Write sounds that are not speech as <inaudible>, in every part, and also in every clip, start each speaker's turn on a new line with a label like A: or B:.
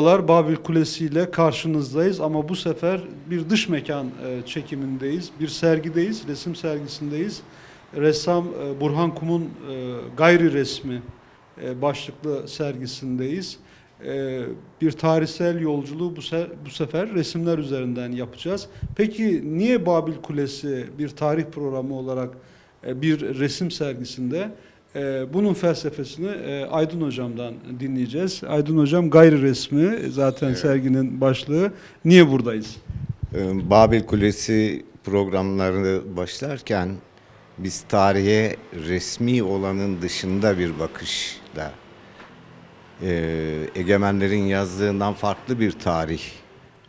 A: Merhabalar, Babil Kulesi ile karşınızdayız ama bu sefer bir dış mekan e, çekimindeyiz, bir sergideyiz, resim sergisindeyiz. Ressam e, Burhan Kum'un e, gayri resmi başlıklı sergisindeyiz. Bir tarihsel yolculuğu bu, se- bu sefer resimler üzerinden yapacağız. Peki niye Babil Kulesi bir tarih programı olarak bir resim sergisinde? Ee, Bunun felsefesini e, Aydın Hocam'dan dinleyeceğiz. Aydın Hocam gayri resmi zaten
B: Evet.
A: serginin başlığı. Niye buradayız?
B: Ee, Babil Kulesi programları başlarken biz tarihe resmi olanın dışında bir bakışla e, egemenlerin yazdığından farklı bir tarih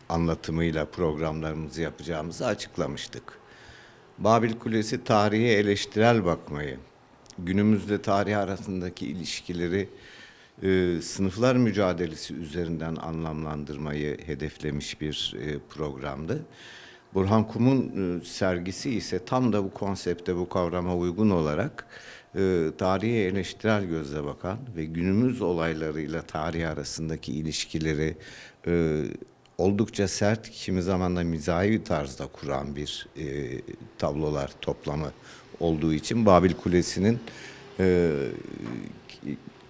B: anlatımıyla programlarımızı yapacağımızı açıklamıştık. Babil Kulesi tarihe eleştirel bakmayı, günümüzde tarih arasındaki ilişkileri e, sınıflar mücadelesi üzerinden anlamlandırmayı hedeflemiş bir e, programdı. Burhan Kum'un e, sergisi ise tam da bu konsepte, bu kavrama uygun olarak e, tarihe eleştirel gözle bakan ve günümüz olaylarıyla tarih arasındaki ilişkileri e, oldukça sert, kimi zaman da mizahi tarzda kuran bir e, tablolar toplamı olduğu için Babil Kulesi'nin e,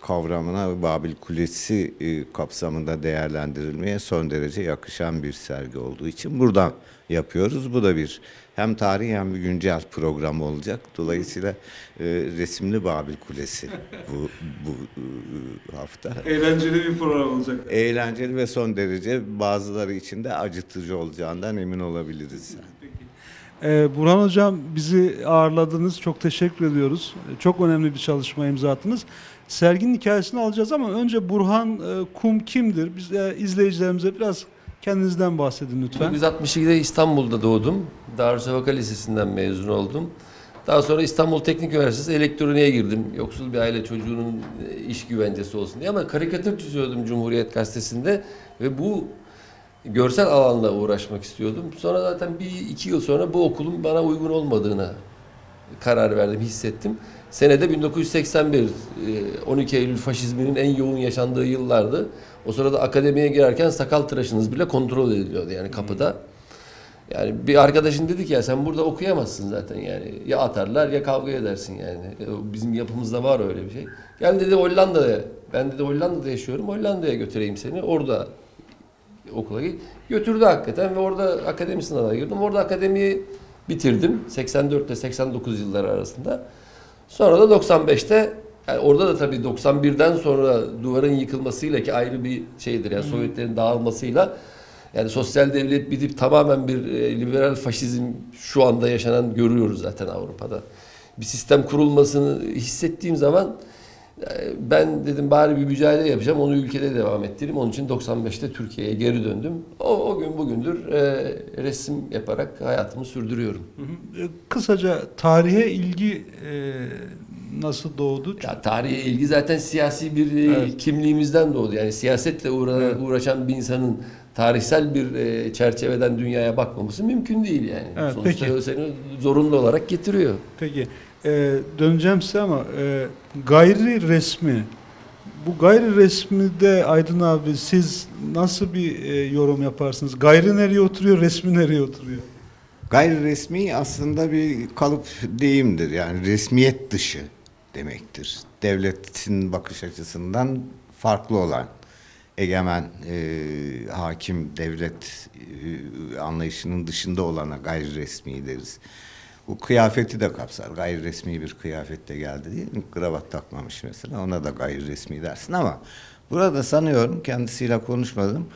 B: kavramına Babil Kulesi e, kapsamında değerlendirilmeye son derece yakışan bir sergi olduğu için buradan yapıyoruz. Bu da bir hem tarih hem bir güncel program olacak. Dolayısıyla e, resimli Babil Kulesi bu bu e, hafta.
A: Eğlenceli bir program olacak.
B: Eğlenceli ve son derece bazıları için de acıtıcı olacağından emin olabiliriz.
A: Ee, Burhan Hocam bizi ağırladınız. Çok teşekkür ediyoruz. Ee, Çok önemli bir çalışma imza attınız. Serginin hikayesini alacağız ama önce Burhan e, Kum kimdir? Biz e, izleyicilerimize biraz kendinizden bahsedin lütfen.
C: 1962'de İstanbul'da doğdum. Darüşşafaka Lisesi'nden mezun oldum. Daha sonra İstanbul Teknik Üniversitesi elektroniğe girdim. Yoksul bir aile çocuğunun e, iş güvencesi olsun diye ama karikatür çiziyordum Cumhuriyet Gazetesi'nde ve bu görsel alanla uğraşmak istiyordum. Sonra zaten bir iki yıl sonra bu okulun bana uygun olmadığına karar verdim, hissettim. Senede 1981, e, 12 Eylül faşizminin en yoğun yaşandığı yıllardı. O sırada akademiye girerken sakal tıraşınız bile kontrol ediliyordu yani kapıda. Yani bir arkadaşın dedi ki ya sen burada okuyamazsın zaten yani. Ya atarlar ya kavga edersin yani. E, Bizim yapımızda var öyle bir şey. Gel dedi Hollanda'ya. Ben dedi Hollanda'da yaşıyorum. Hollanda'ya götüreyim seni. Orada okula git. Götürdü hakikaten ve orada akademi sınavına girdim. Orada akademiyi bitirdim. 84 ile 89 yılları arasında. Sonra da 95'te yani orada da tabii 91'den sonra duvarın yıkılmasıyla ki ayrı bir şeydir yani Sovyetlerin dağılmasıyla yani sosyal devlet bitip tamamen bir e, liberal faşizm şu anda yaşanan görüyoruz zaten Avrupa'da. Bir sistem kurulmasını hissettiğim zaman ben dedim bari bir mücadele yapacağım onu ülkede devam ettireyim. Onun için 95'te Türkiye'ye geri döndüm. O, o gün bugündür e, resim yaparak hayatımı sürdürüyorum.
A: Hı hı. E, Kısaca tarihe ilgi e, nasıl doğdu?
C: Ya tarihe ilgi zaten siyasi bir e,
A: Evet.
C: kimliğimizden doğdu. Yani siyasetle uğra-
A: Evet.
C: uğraşan bir insanın tarihsel bir e, çerçeveden dünyaya bakmaması mümkün değil yani.
A: Evet,
C: Sonuçta
A: peki.
C: zorunlu olarak getiriyor.
A: Peki e, döneceğim size ama e, gayri resmi bu gayri resmide Aydın abi siz nasıl bir e, yorum yaparsınız? Gayri nereye oturuyor, resmi nereye oturuyor?
B: Gayri resmi aslında bir kalıp deyimdir. Yani resmiyet dışı demektir. Devletin bakış açısından farklı olan egemen e, hakim devlet e, anlayışının dışında olana gayri resmi deriz. Bu kıyafeti de kapsar. Gayri resmi bir kıyafette geldi mi? Kravat takmamış mesela. Ona da gayri resmi dersin ama burada sanıyorum kendisiyle konuşmadım.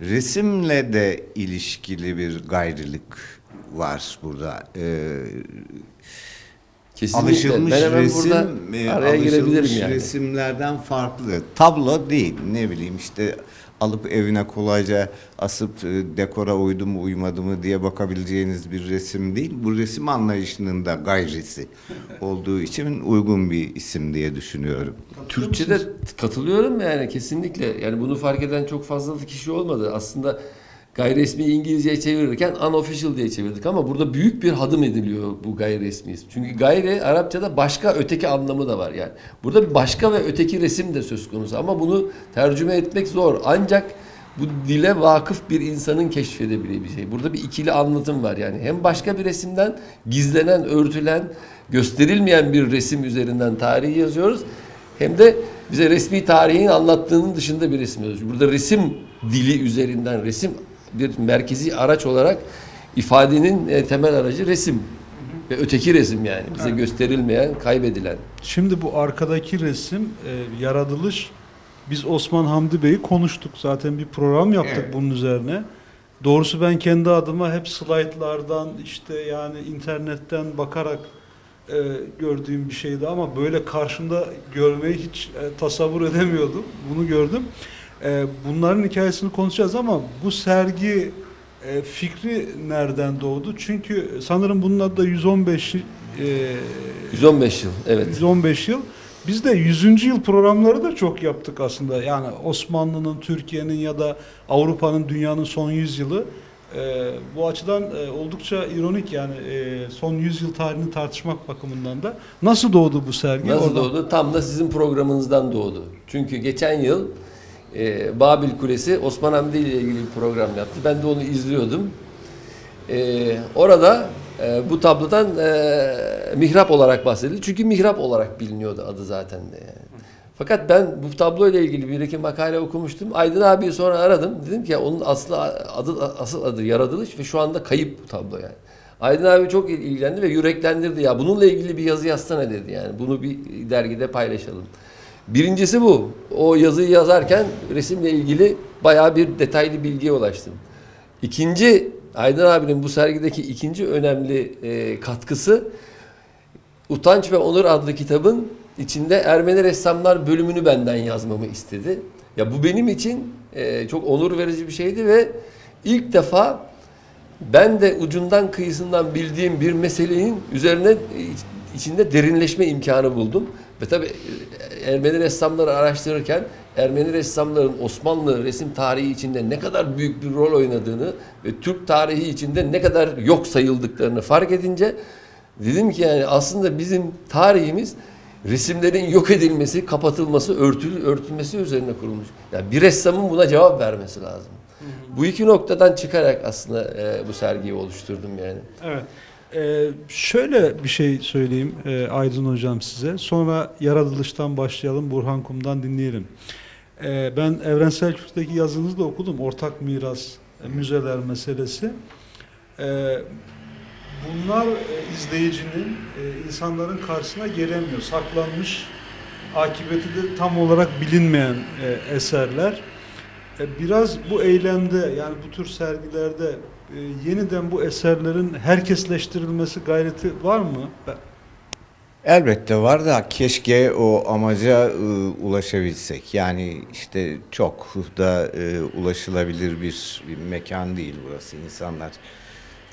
B: Resimle de ilişkili bir gayrilik var burada. Ee,
C: Kesinlikle.
B: alışılmış
C: ben hemen
B: resim,
C: burada
B: e,
C: araya
B: alışılmış
C: girebilirim yani.
B: resimlerden farklı. Tablo değil, ne bileyim işte alıp evine kolayca asıp e, dekora uydu mu uymadı mı diye bakabileceğiniz bir resim değil. Bu resim anlayışının da gayrisi olduğu için uygun bir isim diye düşünüyorum.
C: Türkçe'de katılıyorum yani kesinlikle. Yani bunu fark eden çok fazla kişi olmadı. Aslında gayri resmi İngilizceye çevirirken unofficial diye çevirdik ama burada büyük bir hadım ediliyor bu gayri resmi isim. Çünkü gayri Arapçada başka öteki anlamı da var yani. Burada bir başka ve öteki resim de söz konusu ama bunu tercüme etmek zor. Ancak bu dile vakıf bir insanın keşfedebileceği şey. Burada bir ikili anlatım var yani. Hem başka bir resimden gizlenen, örtülen, gösterilmeyen bir resim üzerinden tarihi yazıyoruz. Hem de bize resmi tarihin anlattığının dışında bir resim yazıyoruz. Burada resim dili üzerinden resim bir merkezi araç olarak ifadenin e, temel aracı resim. Ve öteki resim yani. Bize gösterilmeyen, kaybedilen.
A: Şimdi bu arkadaki resim, e, yaratılış, biz Osman Hamdi Bey'i konuştuk. Zaten bir program yaptık
B: Evet.
A: bunun üzerine. Doğrusu ben kendi adıma hep slaytlardan işte yani internetten bakarak e, gördüğüm bir şeydi ama böyle karşımda görmeyi hiç e, tasavvur edemiyordum. Bunu gördüm. E, bunların hikayesini konuşacağız ama bu sergi e, fikri nereden doğdu? Çünkü sanırım bunun adı da 115 e,
C: 115 yıl. Evet.
A: 115 yıl. Biz de 100. yıl programları da çok yaptık aslında. Yani Osmanlı'nın, Türkiye'nin ya da Avrupa'nın, dünyanın son 100 yılı. Ee, bu açıdan e, oldukça ironik yani e, son 100 yıl tarihini tartışmak bakımından da. Nasıl doğdu bu sergi?
C: Nasıl
A: Oradan-
C: doğdu? Tam da sizin programınızdan doğdu. Çünkü geçen yıl e, Babil Kulesi Osman Hamdi ile ilgili bir program yaptı. Ben de onu izliyordum. E, orada e, bu tablodan e, mihrap olarak bahsedildi. Çünkü mihrap olarak biliniyordu adı zaten de. Fakat ben bu tablo ile ilgili bir iki makale okumuştum. Aydın abiyi sonra aradım. Dedim ki ya onun aslı adı asıl adı yaratılış ve şu anda kayıp bu tablo yani. Aydın abi çok il- ilgilendi ve yüreklendirdi ya bununla ilgili bir yazı yazsana dedi yani. Bunu bir dergide paylaşalım. Birincisi bu. O yazıyı yazarken resimle ilgili bayağı bir detaylı bilgiye ulaştım. İkinci Aydın abinin bu sergideki ikinci önemli e, katkısı Utanç ve Onur adlı kitabın içinde Ermeni ressamlar bölümünü benden yazmamı istedi. Ya bu benim için e, çok onur verici bir şeydi ve ilk defa ben de ucundan kıyısından bildiğim bir meselenin üzerine e, içinde derinleşme imkanı buldum. Ve tabii e, Ermeni ressamları araştırırken Ermeni ressamların Osmanlı resim tarihi içinde ne kadar büyük bir rol oynadığını ve Türk tarihi içinde ne kadar yok sayıldıklarını fark edince dedim ki yani aslında bizim tarihimiz resimlerin yok edilmesi, kapatılması, örtülü, örtülmesi üzerine kurulmuş. Yani bir ressamın buna cevap vermesi lazım. Bu iki noktadan çıkarak aslında e, bu sergiyi oluşturdum yani.
A: Evet. Ee, şöyle bir şey söyleyeyim e, Aydın Hocam size. Sonra yaratılıştan başlayalım, Burhan Kum'dan dinleyelim. Ee, ben Evrensel Kültür'deki yazınızı da okudum. Ortak miras, e, müzeler meselesi. Ee, bunlar e, izleyicinin, e, insanların karşısına gelemiyor. Saklanmış, akıbeti de tam olarak bilinmeyen e, eserler. E, Biraz bu eylemde yani bu tür sergilerde e, yeniden bu eserlerin herkesleştirilmesi gayreti var mı?
B: Elbette var da keşke o amaca e, ulaşabilsek. Yani işte çok da e, ulaşılabilir bir, bir mekan değil burası. İnsanlar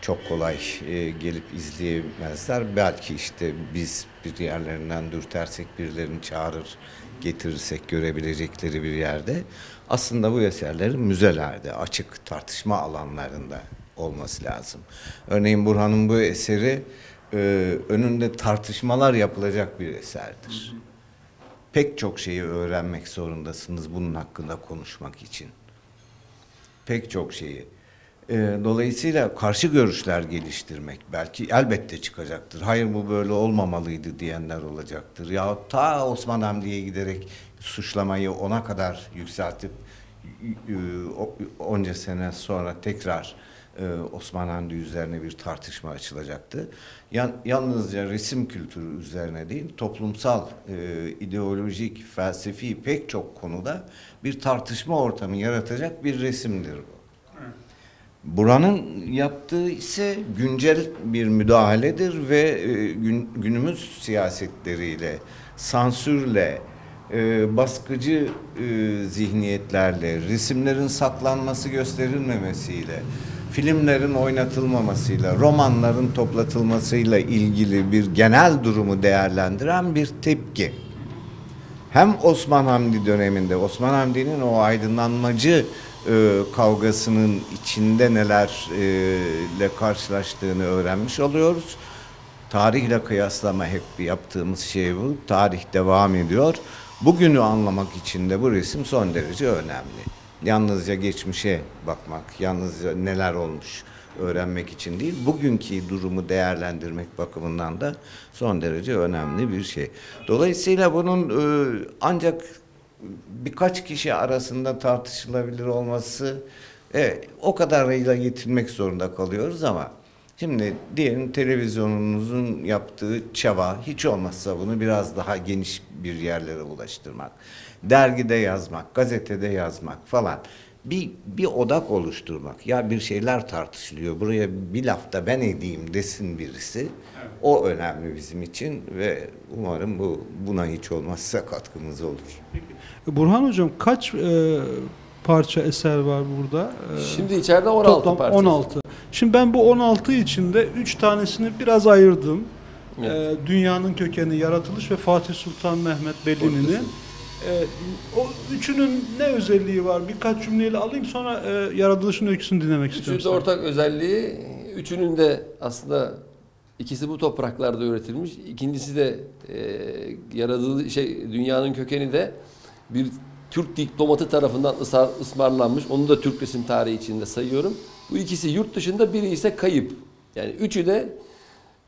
B: çok kolay e, gelip izleyemezler. Belki işte biz bir yerlerinden dürtersek birilerini çağırır getirirsek görebilecekleri bir yerde. Aslında bu eserlerin müzelerde, açık tartışma alanlarında olması lazım. Örneğin Burhan'ın bu eseri e, önünde tartışmalar yapılacak bir eserdir. Pek çok şeyi öğrenmek zorundasınız bunun hakkında konuşmak için. Pek çok şeyi. E, dolayısıyla karşı görüşler geliştirmek belki elbette çıkacaktır. Hayır bu böyle olmamalıydı diyenler olacaktır. Ya ta Osman Hamdi'ye giderek suçlamayı ona kadar yükseltip e, onca sene sonra tekrar e, Osman Hamdi üzerine bir tartışma açılacaktı. Yalnızca resim kültürü üzerine değil, toplumsal, e, ideolojik, felsefi pek çok konuda bir tartışma ortamı yaratacak bir resimdir bu. Buranın yaptığı ise güncel bir müdahaledir ve gün- günümüz siyasetleriyle, sansürle, e, baskıcı e, zihniyetlerle, resimlerin saklanması gösterilmemesiyle, filmlerin oynatılmamasıyla, romanların toplatılmasıyla ilgili bir genel durumu değerlendiren bir tepki hem Osman Hamdi döneminde Osman Hamdi'nin o aydınlanmacı e, kavgasının içinde nelerle karşılaştığını öğrenmiş oluyoruz. Tarihle kıyaslama hep yaptığımız şey bu. Tarih devam ediyor. Bugünü anlamak için de bu resim son derece önemli. Yalnızca geçmişe bakmak, yalnızca neler olmuş öğrenmek için değil, bugünkü durumu değerlendirmek bakımından da son derece önemli bir şey. Dolayısıyla bunun e, ancak birkaç kişi arasında tartışılabilir olması evet, o kadarıyla yetinmek zorunda kalıyoruz ama şimdi diyelim televizyonunuzun yaptığı çaba hiç olmazsa bunu biraz daha geniş bir yerlere ulaştırmak. Dergide yazmak, gazetede yazmak falan. Bir, bir odak oluşturmak. Ya bir şeyler tartışılıyor. Buraya bir lafta ben edeyim desin birisi. O önemli bizim için ve umarım bu buna hiç olmazsa katkımız olur.
A: Burhan Hocam kaç e, parça eser var burada? E,
C: Şimdi içeride 16
A: Toplam
C: parça.
A: 16. Şimdi ben bu 16 içinde 3 tanesini biraz ayırdım.
C: Evet.
A: Ee, dünyanın kökeni, yaratılış ve Fatih Sultan Mehmet Bellini'ni.
C: Haklısın.
A: Ee, o üçünün ne özelliği var? Birkaç cümleyle alayım sonra e, yaratılışın öyküsünü dinlemek istiyorum.
C: Üçünün ortak özelliği, üçünün de aslında ikisi bu topraklarda üretilmiş. İkincisi de e, yaradığı şey dünyanın kökeni de bir Türk diplomatı tarafından ısar, ısmarlanmış. Onu da Türk resim tarihi içinde sayıyorum. Bu ikisi yurt dışında, biri ise kayıp. Yani üçü de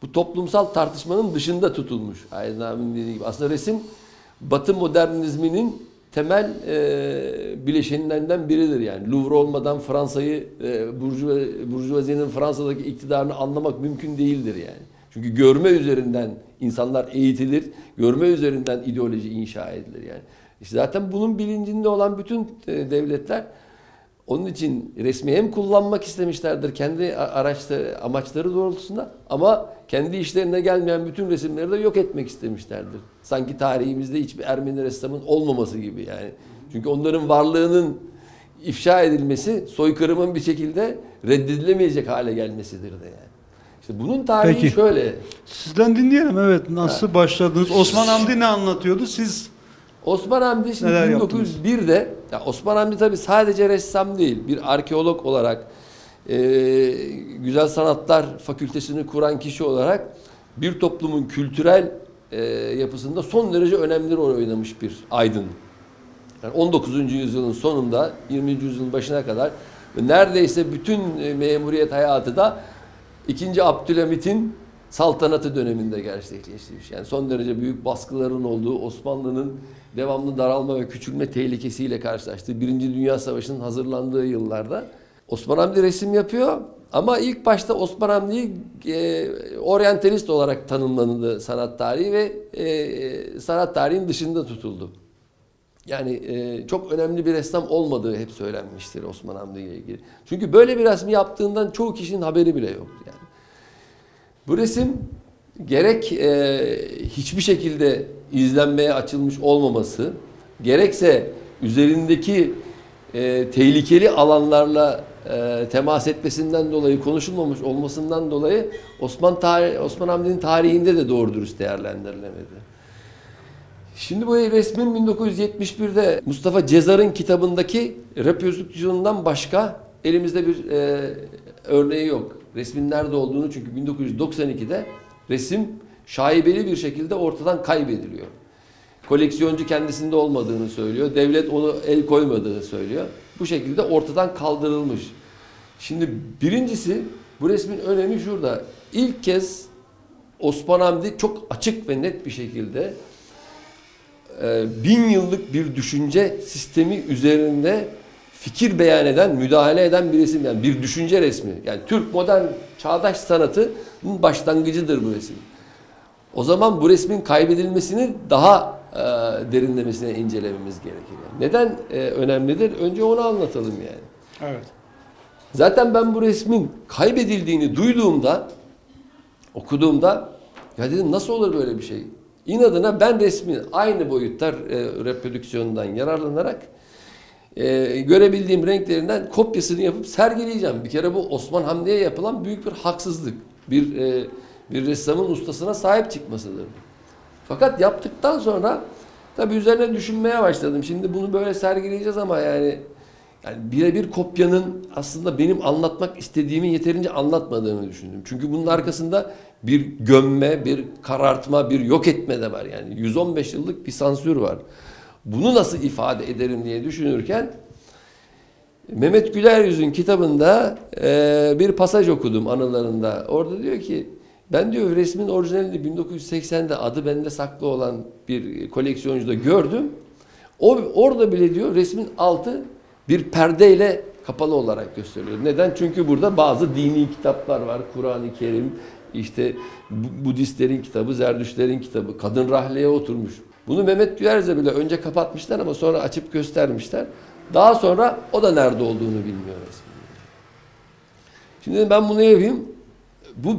C: bu toplumsal tartışmanın dışında tutulmuş. Aydın abinin dediği gibi. Aslında resim Batı modernizminin temel e, bileşenlerinden biridir yani. Louvre olmadan Fransa'yı, e, burjuva, burjuvazinin Fransa'daki iktidarını anlamak mümkün değildir yani. Çünkü görme üzerinden insanlar eğitilir, görme üzerinden ideoloji inşa edilir yani. İşte zaten bunun bilincinde olan bütün e, devletler onun için resmi hem kullanmak istemişlerdir kendi araçları, amaçları doğrultusunda ama kendi işlerine gelmeyen bütün resimleri de yok etmek istemişlerdir. Sanki tarihimizde hiçbir Ermeni ressamın olmaması gibi yani. Çünkü onların varlığının ifşa edilmesi soykırımın bir şekilde reddedilemeyecek hale gelmesidir de yani. İşte bunun tarihi
A: Peki.
C: şöyle.
A: Sizden dinleyelim evet nasıl başladınız? Osman Hamdi ne anlatıyordu? Siz
C: Osman Hamdi şimdi
A: Neler yaptınız?
C: 1901'de ya Osman Hamdi tabi sadece ressam değil bir arkeolog olarak e, güzel sanatlar fakültesini kuran kişi olarak bir toplumun kültürel e, yapısında son derece önemli rol oynamış bir aydın. Yani 19. yüzyılın sonunda 20. yüzyılın başına kadar neredeyse bütün e, memuriyet hayatı da 2. Abdülhamit'in saltanatı döneminde gerçekleşmiş. Yani son derece büyük baskıların olduğu Osmanlı'nın devamlı daralma ve küçülme tehlikesiyle karşılaştığı Birinci Dünya Savaşı'nın hazırlandığı yıllarda Osman Hamdi resim yapıyor ama ilk başta Osman Hamdi e, oryantalist olarak tanımlandı sanat tarihi ve e, sanat tarihinin dışında tutuldu. Yani e, çok önemli bir ressam olmadığı hep söylenmiştir Osman Hamdi ile ilgili. Çünkü böyle bir resmi yaptığından çoğu kişinin haberi bile yok yani. Bu resim gerek e, hiçbir şekilde izlenmeye açılmış olmaması, gerekse üzerindeki e, tehlikeli alanlarla e, temas etmesinden dolayı konuşulmamış olmasından dolayı Osman tarih, Osman Hamdi'nin tarihinde de doğru dürüst değerlendirilemedi. Şimdi bu resmin 1971'de Mustafa Cezar'ın kitabındaki reprodüksiyonundan başka elimizde bir e, örneği yok. Resmin nerede olduğunu çünkü 1992'de resim şaibeli bir şekilde ortadan kaybediliyor. Koleksiyoncu kendisinde olmadığını söylüyor. Devlet onu el koymadığını söylüyor. Bu şekilde ortadan kaldırılmış. Şimdi birincisi bu resmin önemi şurada. İlk kez Osman Hamdi çok açık ve net bir şekilde e, bin yıllık bir düşünce sistemi üzerinde fikir beyan eden, müdahale eden bir resim. Yani bir düşünce resmi. Yani Türk modern çağdaş sanatının başlangıcıdır bu resim. O zaman bu resmin kaybedilmesini daha e, derinlemesine incelememiz gerekir. Neden e, önemlidir? Önce onu anlatalım yani.
A: evet.
C: Zaten ben bu resmin kaybedildiğini duyduğumda, okuduğumda ya dedim nasıl olur böyle bir şey? İnadına ben resmin aynı boyutta e, reprodüksiyonundan yararlanarak e, görebildiğim renklerinden kopyasını yapıp sergileyeceğim. Bir kere bu Osman Hamdi'ye yapılan büyük bir haksızlık. Bir e, bir ressamın ustasına sahip çıkmasıdır. Fakat yaptıktan sonra tabii üzerine düşünmeye başladım. Şimdi bunu böyle sergileyeceğiz ama yani Yani birebir kopyanın aslında benim anlatmak istediğimi yeterince anlatmadığını düşündüm. Çünkü bunun arkasında bir gömme, bir karartma, bir yok etme de var. Yani 115 yıllık bir sansür var. Bunu nasıl ifade ederim diye düşünürken Mehmet Güler Yüz'ün kitabında e, bir pasaj okudum anılarında. Orada diyor ki ben diyor resmin orijinalini 1980'de adı bende saklı olan bir koleksiyoncuda gördüm. O orada bile diyor resmin altı bir perdeyle kapalı olarak gösteriliyor. Neden? Çünkü burada bazı dini kitaplar var. Kur'an-ı Kerim, işte Bu- Budistlerin kitabı, Zerdüşlerin kitabı. Kadın rahleye oturmuş. Bunu Mehmet Gülerze bile önce kapatmışlar ama sonra açıp göstermişler. Daha sonra o da nerede olduğunu bilmiyor resmin. Şimdi ben bunu yapayım. Bu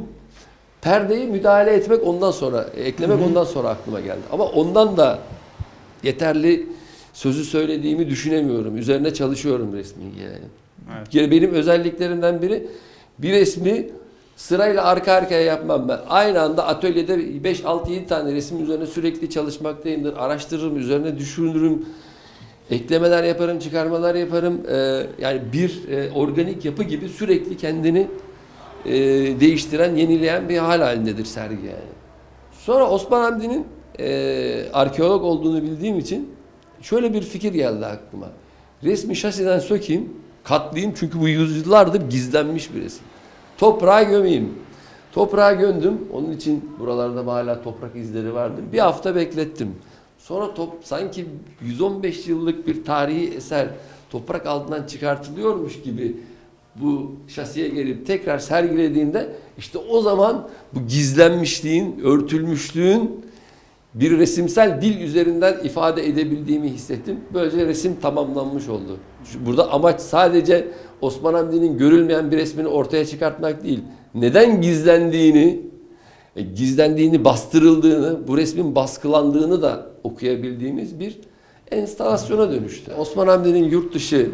C: perdeyi müdahale etmek ondan sonra, eklemek ondan sonra aklıma geldi. Ama ondan da yeterli sözü söylediğimi düşünemiyorum. Üzerine çalışıyorum resmi yani.
A: Evet.
C: Yani benim özelliklerimden biri bir resmi sırayla arka arkaya yapmam ben. Aynı anda atölyede 5 6 7 tane resim üzerine sürekli çalışmaktayımdır. Araştırırım, üzerine düşünürüm. Eklemeler yaparım, çıkarmalar yaparım. Ee, yani bir e, organik yapı gibi sürekli kendini e, değiştiren, yenileyen bir hal halindedir sergi yani. Sonra Osman Hamdi'nin e, arkeolog olduğunu bildiğim için şöyle bir fikir geldi aklıma. Resmi şasiden sökeyim, katlayayım çünkü bu yüzyıllardır gizlenmiş bir resim. Toprağa gömeyim. Toprağa gömdüm. Onun için buralarda hala toprak izleri vardır. Bir hafta beklettim. Sonra top, sanki 115 yıllık bir tarihi eser toprak altından çıkartılıyormuş gibi bu şasiye gelip tekrar sergilediğimde işte o zaman bu gizlenmişliğin, örtülmüşlüğün bir resimsel dil üzerinden ifade edebildiğimi hissettim. Böylece resim tamamlanmış oldu. Burada amaç sadece Osman Hamdi'nin görülmeyen bir resmini ortaya çıkartmak değil. Neden gizlendiğini, e, gizlendiğini, bastırıldığını, bu resmin baskılandığını da okuyabildiğimiz bir enstalasyona dönüştü. Osman Hamdi'nin yurt dışı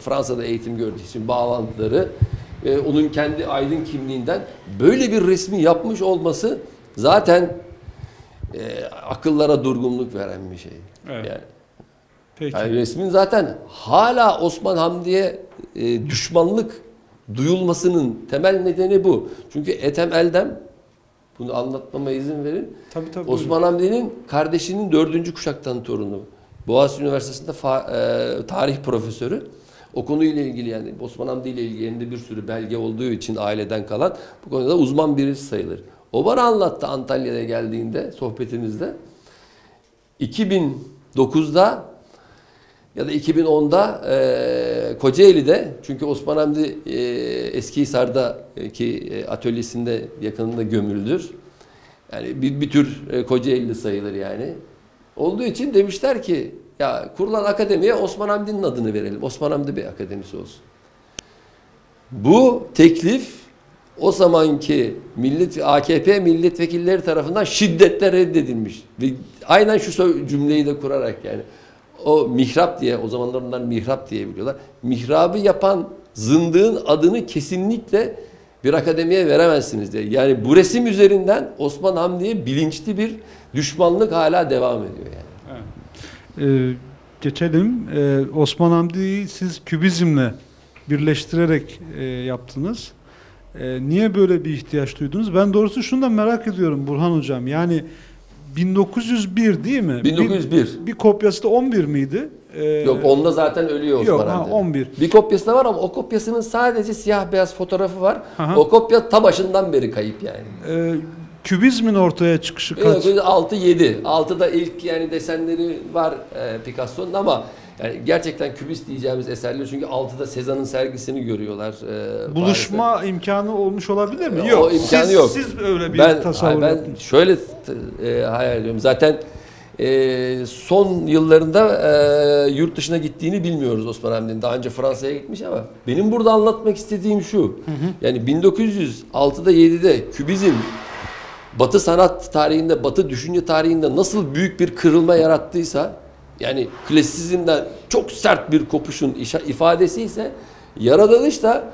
C: Fransa'da eğitim gördüğü için bağlantıları, e, onun kendi aydın kimliğinden böyle bir resmi yapmış olması zaten e, akıllara durgunluk veren bir şey.
A: Evet.
C: Yani,
A: Peki.
C: yani resmin zaten hala Osman Hamdi'ye e, düşmanlık duyulmasının temel nedeni bu. Çünkü Ethem Eldem bunu anlatmama izin verin.
A: Tabii tabii.
C: Osman Hamdi'nin kardeşinin dördüncü kuşaktan torunu. Boğaziçi Üniversitesi'nde e, tarih profesörü. O konuyla ilgili yani Osman Hamdi ile ilgili elinde bir sürü belge olduğu için aileden kalan bu konuda uzman birisi sayılır. O bana anlattı Antalya'ya geldiğinde sohbetimizde. 2009'da ya da 2010'da e, Kocaeli'de çünkü Osman Hamdi e, Eskihisar'daki e, atölyesinde yakınında gömüldür. Yani bir, bir tür e, Kocaeli sayılır yani. Olduğu için demişler ki ya kurulan akademiye Osman Hamdi'nin adını verelim. Osman Hamdi Bey Akademisi olsun. Bu teklif o zamanki millet AKP milletvekilleri tarafından şiddetle reddedilmiş. Ve aynen şu cümleyi de kurarak yani o mihrap diye o zamanlar onlar mihrap diye biliyorlar. Mihrabı yapan zındığın adını kesinlikle bir akademiye veremezsiniz diye. Yani bu resim üzerinden Osman Hamdi'ye bilinçli bir düşmanlık hala devam ediyor yani.
A: Ee, geçelim. Ee, Osman Hamdi'yi siz kübizmle birleştirerek e, yaptınız. Ee, niye böyle bir ihtiyaç duydunuz? Ben doğrusu şunu da merak ediyorum Burhan Hocam. Yani 1901 değil mi?
C: 1901.
A: Bir, bir kopyası da 11 miydi? Ee,
C: Yok onda zaten ölüyor Osman
A: Yok ha,
C: Hamdi.
A: 11.
C: Bir kopyası da var ama o kopyasının sadece siyah beyaz fotoğrafı var.
A: Aha.
C: O kopya ta başından beri kayıp yani.
A: Ee, kübizmin ortaya çıkışı kaç?
C: 6 7. 6'da ilk yani desenleri var e, Picasso'nun ama yani gerçekten kübist diyeceğimiz eserler çünkü 6'da Sezan'ın sergisini görüyorlar. e,
A: Buluşma imkanı olmuş olabilir mi?
C: O
A: Yok.
C: imkanı
A: siz,
C: yok.
A: Siz öyle bir
C: ben,
A: tasavvur
C: ben
A: yaptınız.
C: şöyle e, hayal ediyorum. Zaten e, son yıllarında e, yurt dışına gittiğini bilmiyoruz Osman Hamdi'nin. Daha önce Fransa'ya gitmiş ama benim burada anlatmak istediğim şu. Yani 1906'da 7'de kübizm Batı sanat tarihinde, Batı düşünce tarihinde nasıl büyük bir kırılma yarattıysa yani klasizmden çok sert bir kopuşun ifadesi ise yaratılış da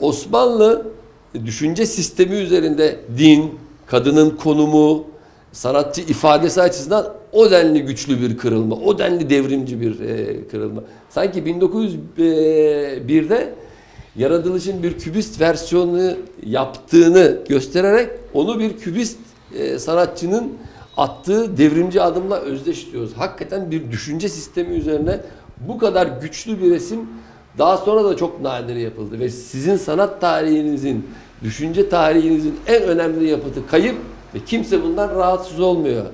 C: Osmanlı düşünce sistemi üzerinde din, kadının konumu, sanatçı ifadesi açısından o denli güçlü bir kırılma, o denli devrimci bir e, kırılma. Sanki 1901'de yaratılışın bir kübist versiyonunu yaptığını göstererek onu bir kübist e, sanatçının attığı devrimci adımla özdeşliyoruz. Hakikaten bir düşünce sistemi üzerine bu kadar güçlü bir resim daha sonra da çok nadir yapıldı ve sizin sanat tarihinizin, düşünce tarihinizin en önemli yapıtı kayıp ve kimse bundan rahatsız olmuyor.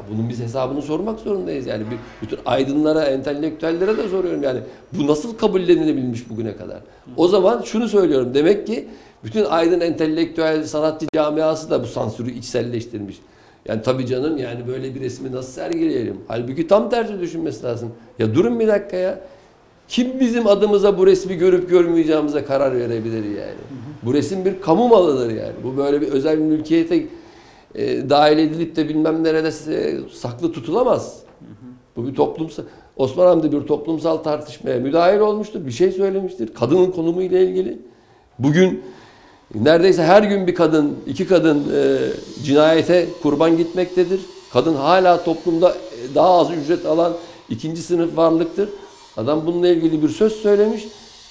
C: Ya bunun biz hesabını sormak zorundayız yani. Bir- Bütün aydınlara, entelektüellere de soruyorum yani. Bu nasıl kabullenilebilmiş bugüne kadar? O zaman şunu söylüyorum. Demek ki bütün aydın entelektüel sanatçı camiası da bu sansürü içselleştirmiş. Yani tabii canım yani böyle bir resmi nasıl sergileyelim? Halbuki tam tersi düşünmesi lazım. Ya durun bir dakika ya. Kim bizim adımıza bu resmi görüp görmeyeceğimize karar verebilir yani? Bu resim bir kamu malıdır yani. Bu böyle bir özel mülkiyete e, dahil edilip de bilmem nerede saklı tutulamaz. Bu bir toplumsal Osman Hamdi bir toplumsal tartışmaya müdahil olmuştur. Bir şey söylemiştir. Kadının konumu ile ilgili. Bugün neredeyse her gün bir kadın, iki kadın e, cinayete kurban gitmektedir. Kadın hala toplumda e, daha az ücret alan ikinci sınıf varlıktır. Adam bununla ilgili bir söz söylemiş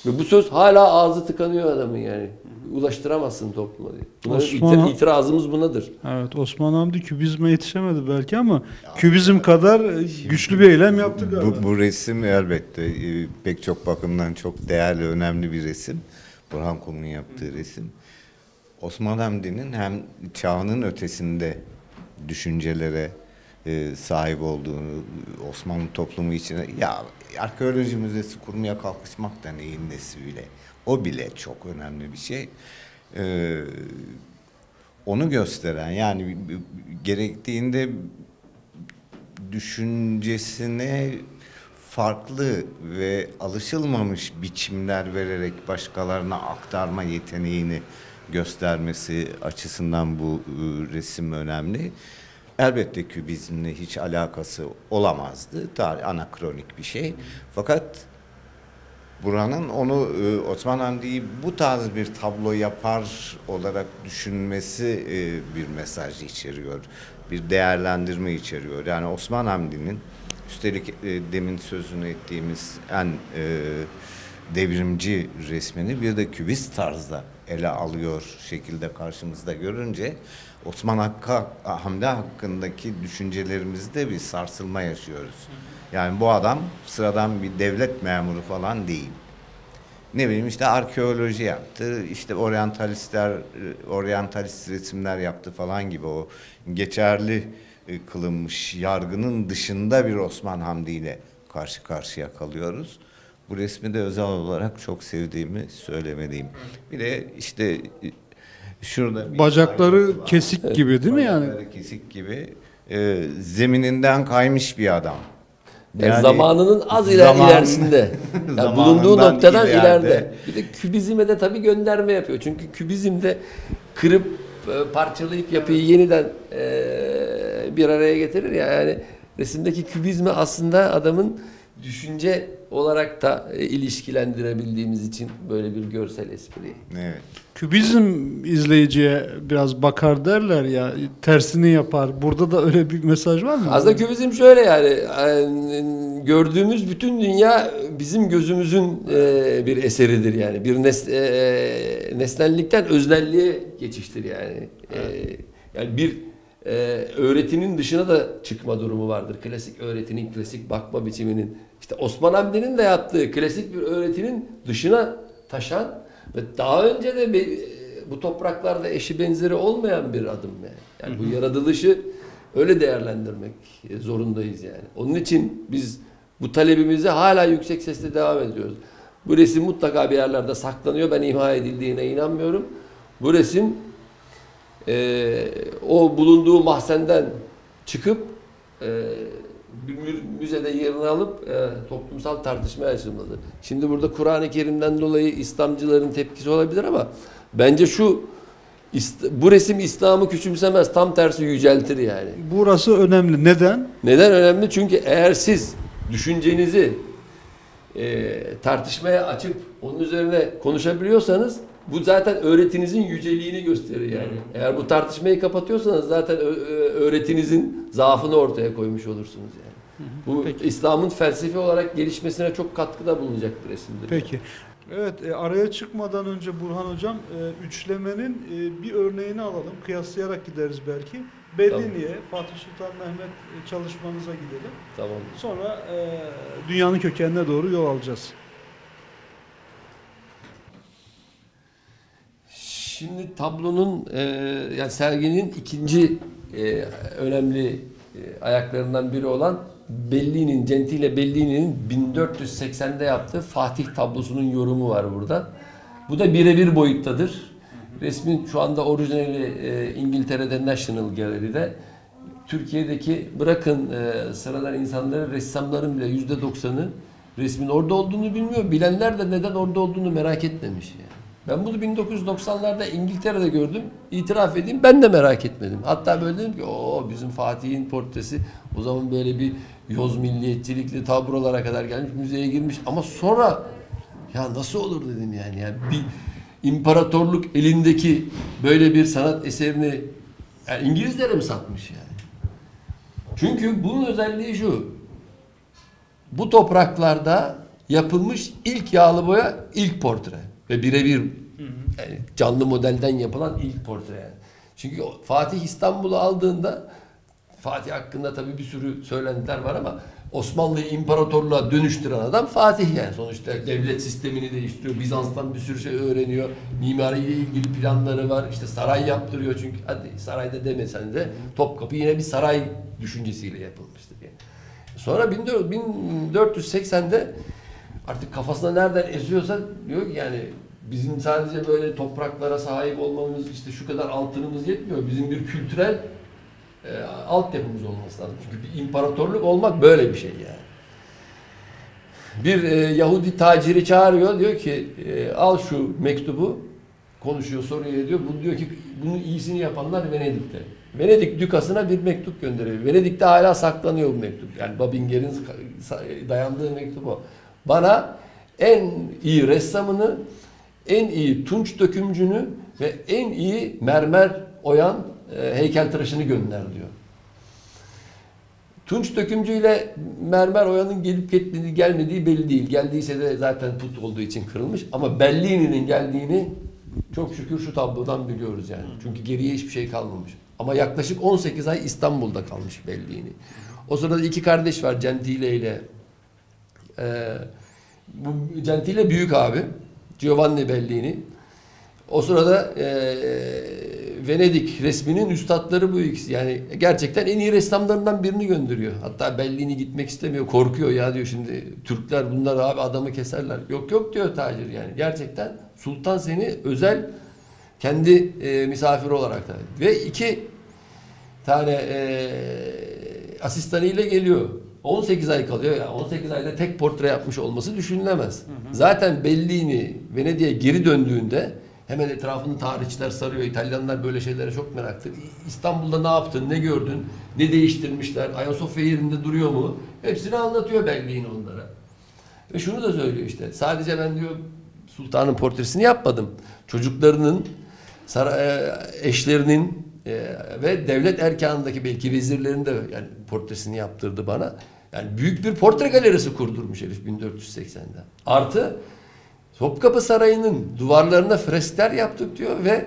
C: ve bu söz hala ağzı tıkanıyor adamın yani. Ulaştıramazsın topluma diye.
A: Osman-
C: iti- itirazımız bunadır.
A: Evet Osman Hamdi kübizme yetişemedi belki ama kübizm kadar e, güçlü bir eylem yaptı galiba.
B: Bu, bu resim elbette e, pek çok bakımdan çok değerli, önemli bir resim. Burhan Kum'un yaptığı resim. Osman Hamdi'nin hem çağının ötesinde düşüncelere e, sahip olduğunu, Osmanlı toplumu içine ya arkeoloji müzesi kurmaya kalkışmak da neyin nesi bile. O bile çok önemli bir şey. E, onu gösteren yani gerektiğinde düşüncesine farklı ve alışılmamış biçimler vererek başkalarına aktarma yeteneğini göstermesi açısından bu e, resim önemli. Elbette kübizmle hiç alakası olamazdı. Tarih anakronik bir şey. Fakat Buranın onu e, Osman Hamdi'yi bu tarz bir tablo yapar olarak düşünmesi e, bir mesaj içeriyor. Bir değerlendirme içeriyor. Yani Osman Hamdi'nin üstelik e, demin sözünü ettiğimiz en devrimci resmini bir de kübist tarzda ele alıyor şekilde karşımızda görünce Osman Hakkı, Hamdi hakkındaki düşüncelerimizde bir sarsılma yaşıyoruz. Yani bu adam sıradan bir devlet memuru falan değil. Ne bileyim işte arkeoloji yaptı, işte oryantalistler, oryantalist resimler yaptı falan gibi o geçerli e, kılınmış yargının dışında bir Osman Hamdi ile karşı karşıya kalıyoruz. Bu resmi de özel olarak çok sevdiğimi söylemeliyim. Bir de işte e, şurada
A: Bacakları kesik gibi değil mi yani?
B: Bacakları kesik gibi e, zemininden kaymış bir adam.
C: Yani zamanının az iler,
B: zaman-
C: ilerisinde. <laughs> Yani bulunduğu noktadan
B: ileride.
C: ileride. Bir de kübizme de tabii gönderme yapıyor. Çünkü kübizmde kırıp e, parçalayıp yapıyı yeniden e, bir araya getirir ya. Yani resimdeki kübizme aslında adamın düşünce olarak da e, ilişkilendirebildiğimiz için böyle bir görsel espri.
B: Evet.
A: Kübizm izleyiciye biraz bakar derler ya tersini yapar. Burada da öyle bir mesaj var mı?
C: Aslında kübizm şöyle yani, yani gördüğümüz bütün dünya bizim gözümüzün e, bir eseridir yani. Bir nes, e, nesnellikten öznelliğe geçiştir yani. E, yani bir e, öğretinin dışına da çıkma durumu vardır. Klasik öğretinin, klasik bakma biçiminin. İşte Osman Hamdi'nin de yaptığı klasik bir öğretinin dışına taşan ve daha önce de bir, bu topraklarda eşi benzeri olmayan bir adım yani. Yani bu yaratılışı öyle değerlendirmek zorundayız yani. Onun için biz bu talebimize hala yüksek sesle devam ediyoruz. Bu resim mutlaka bir yerlerde saklanıyor. Ben imha edildiğine inanmıyorum. Bu resim eee, o bulunduğu mahzenden çıkıp eee, bir mü- müzede yerini alıp eee, toplumsal tartışmaya açılmalı. Şimdi burada Kur'an-ı Kerim'den dolayı İslamcıların tepkisi olabilir ama bence şu bu resim İslam'ı küçümsemez. Tam tersi yüceltir yani.
A: Burası önemli. Neden?
C: Neden önemli? Çünkü eğer siz düşüncenizi e, tartışmaya açıp onun üzerine konuşabiliyorsanız Bu zaten öğretinizin yüceliğini gösterir yani. Eğer bu tartışmayı kapatıyorsanız zaten öğretinizin zaafını ortaya koymuş olursunuz yani. Bu
A: Peki.
C: İslam'ın felsefi olarak gelişmesine çok katkıda bulunacak bir resimdir.
A: Peki. Evet, e, araya çıkmadan önce Burhan Hocam, e, üçlemenin e, bir örneğini alalım. Kıyaslayarak gideriz belki. Bellini'ye, Fatih Sultan Mehmet çalışmanıza gidelim.
C: Tamam.
A: Sonra e, dünyanın kökenine doğru yol alacağız.
C: Şimdi tablonun e, yani serginin ikinci e, önemli e, ayaklarından biri olan Bellini'nin, Gentile Bellini'nin 1480'de yaptığı Fatih tablosunun yorumu var burada. Bu da birebir boyuttadır. Resmin şu anda orijinali e, İngiltere'de National Gallery'de. Türkiye'deki bırakın e, sıradan insanları ressamların bile yüzde doksanı resmin orada olduğunu bilmiyor. Bilenler de neden orada olduğunu merak etmemiş yani. Ben bunu 1990'larda İngiltere'de gördüm. İtiraf edeyim ben de merak etmedim. Hatta böyle dedim ki o bizim Fatih'in portresi o zaman böyle bir yoz milliyetçilikli tablolara kadar gelmiş müzeye girmiş ama sonra ya nasıl olur dedim yani. yani bir imparatorluk elindeki böyle bir sanat eserini yani İngilizlere mi satmış yani? Çünkü bunun özelliği şu. Bu topraklarda yapılmış ilk yağlı boya ilk portre ve birebir yani canlı modelden yapılan ilk portre yani. Çünkü Fatih İstanbul'u aldığında Fatih hakkında tabii bir sürü söylentiler var ama Osmanlı'yı imparatorluğa dönüştüren adam Fatih yani. Sonuçta devlet sistemini değiştiriyor. Bizans'tan bir sürü şey öğreniyor. Mimariyle ilgili planları var. İşte saray yaptırıyor çünkü hadi sarayda demesen de Topkapı yine bir saray düşüncesiyle yapılmıştır yani. Sonra 1400 1480'de artık kafasına nereden esiyorsa diyor ki yani bizim sadece böyle topraklara sahip olmamız işte şu kadar altınımız yetmiyor. Bizim bir kültürel e, altyapımız olması lazım. Çünkü bir imparatorluk olmak böyle bir şey yani. Bir e, Yahudi taciri çağırıyor diyor ki e, al şu mektubu konuşuyor soruyor ediyor. Bu diyor ki bunun iyisini yapanlar Venedik'te. Venedik dükasına bir mektup gönderiyor. Venedik'te hala saklanıyor bu mektup. Yani Babinger'in dayandığı mektup o. Bana en iyi ressamını, en iyi tunç dökümcünü ve en iyi mermer oyan e, heykeltıraşını gönder diyor. Tunç dökümcüyle mermer oyanın gelip gitmediği gelmediği belli değil. Geldiyse de zaten put olduğu için kırılmış. Ama Bellini'nin geldiğini çok şükür şu tablodan biliyoruz yani. Çünkü geriye hiçbir şey kalmamış. Ama yaklaşık 18 ay İstanbul'da kalmış Bellini. O sırada iki kardeş var Gentile ile. Ee, bu Gentile büyük abi. Giovanni Bellini. O sırada e, Venedik resminin üstadları bu ikisi. Yani gerçekten en iyi ressamlarından birini gönderiyor. Hatta Bellini gitmek istemiyor. Korkuyor ya diyor şimdi Türkler bunlar abi adamı keserler. Yok yok diyor tacir yani. Gerçekten Sultan seni özel kendi e, misafiri olarak da. Ve iki tane e, asistanıyla geliyor. 18 ay kalıyor ya. 18 ayda tek portre yapmış olması düşünülemez. Zaten Bellini Venedik'e geri döndüğünde hemen etrafını tarihçiler sarıyor. İtalyanlar böyle şeylere çok meraklı. İstanbul'da ne yaptın, ne gördün, ne değiştirmişler, Ayasofya yerinde duruyor mu? Hepsini anlatıyor Bellini onlara. Ve şunu da söylüyor işte. Sadece ben diyor sultanın portresini yapmadım. Çocuklarının, e, eşlerinin e, ve devlet erkanındaki belki vezirlerin de yani portresini yaptırdı bana. Yani büyük bir portre galerisi kurdurmuş herif 1480'de. Artı Topkapı Sarayı'nın duvarlarına freskler yaptık diyor ve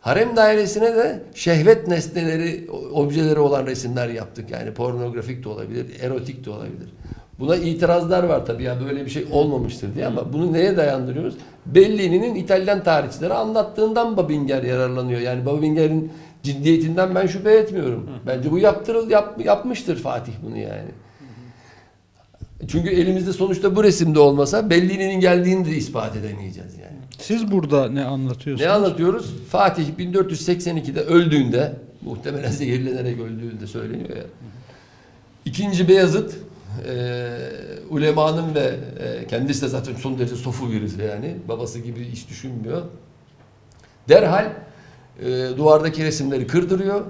C: harem dairesine de şehvet nesneleri, objeleri olan resimler yaptık. Yani pornografik de olabilir, erotik de olabilir. Buna itirazlar var tabii ya böyle bir şey olmamıştır diye ama bunu neye dayandırıyoruz? Bellini'nin İtalyan tarihçileri anlattığından Babinger yararlanıyor. Yani Babinger'in ciddiyetinden ben şüphe etmiyorum. Bence bu yaptırıl yap, yapmıştır Fatih bunu yani. Çünkü elimizde sonuçta bu resimde olmasa Bellini'nin geldiğini de ispat edemeyeceğiz yani.
A: Siz burada ne anlatıyorsunuz?
C: Ne anlatıyoruz? Fatih 1482'de öldüğünde, muhtemelen zehirlenerek öldüğünde söyleniyor ya. İkinci Beyazıt, e, ulemanın ve e, kendisi de zaten son derece sofu birisi yani. Babası gibi hiç düşünmüyor. Derhal e, duvardaki resimleri kırdırıyor.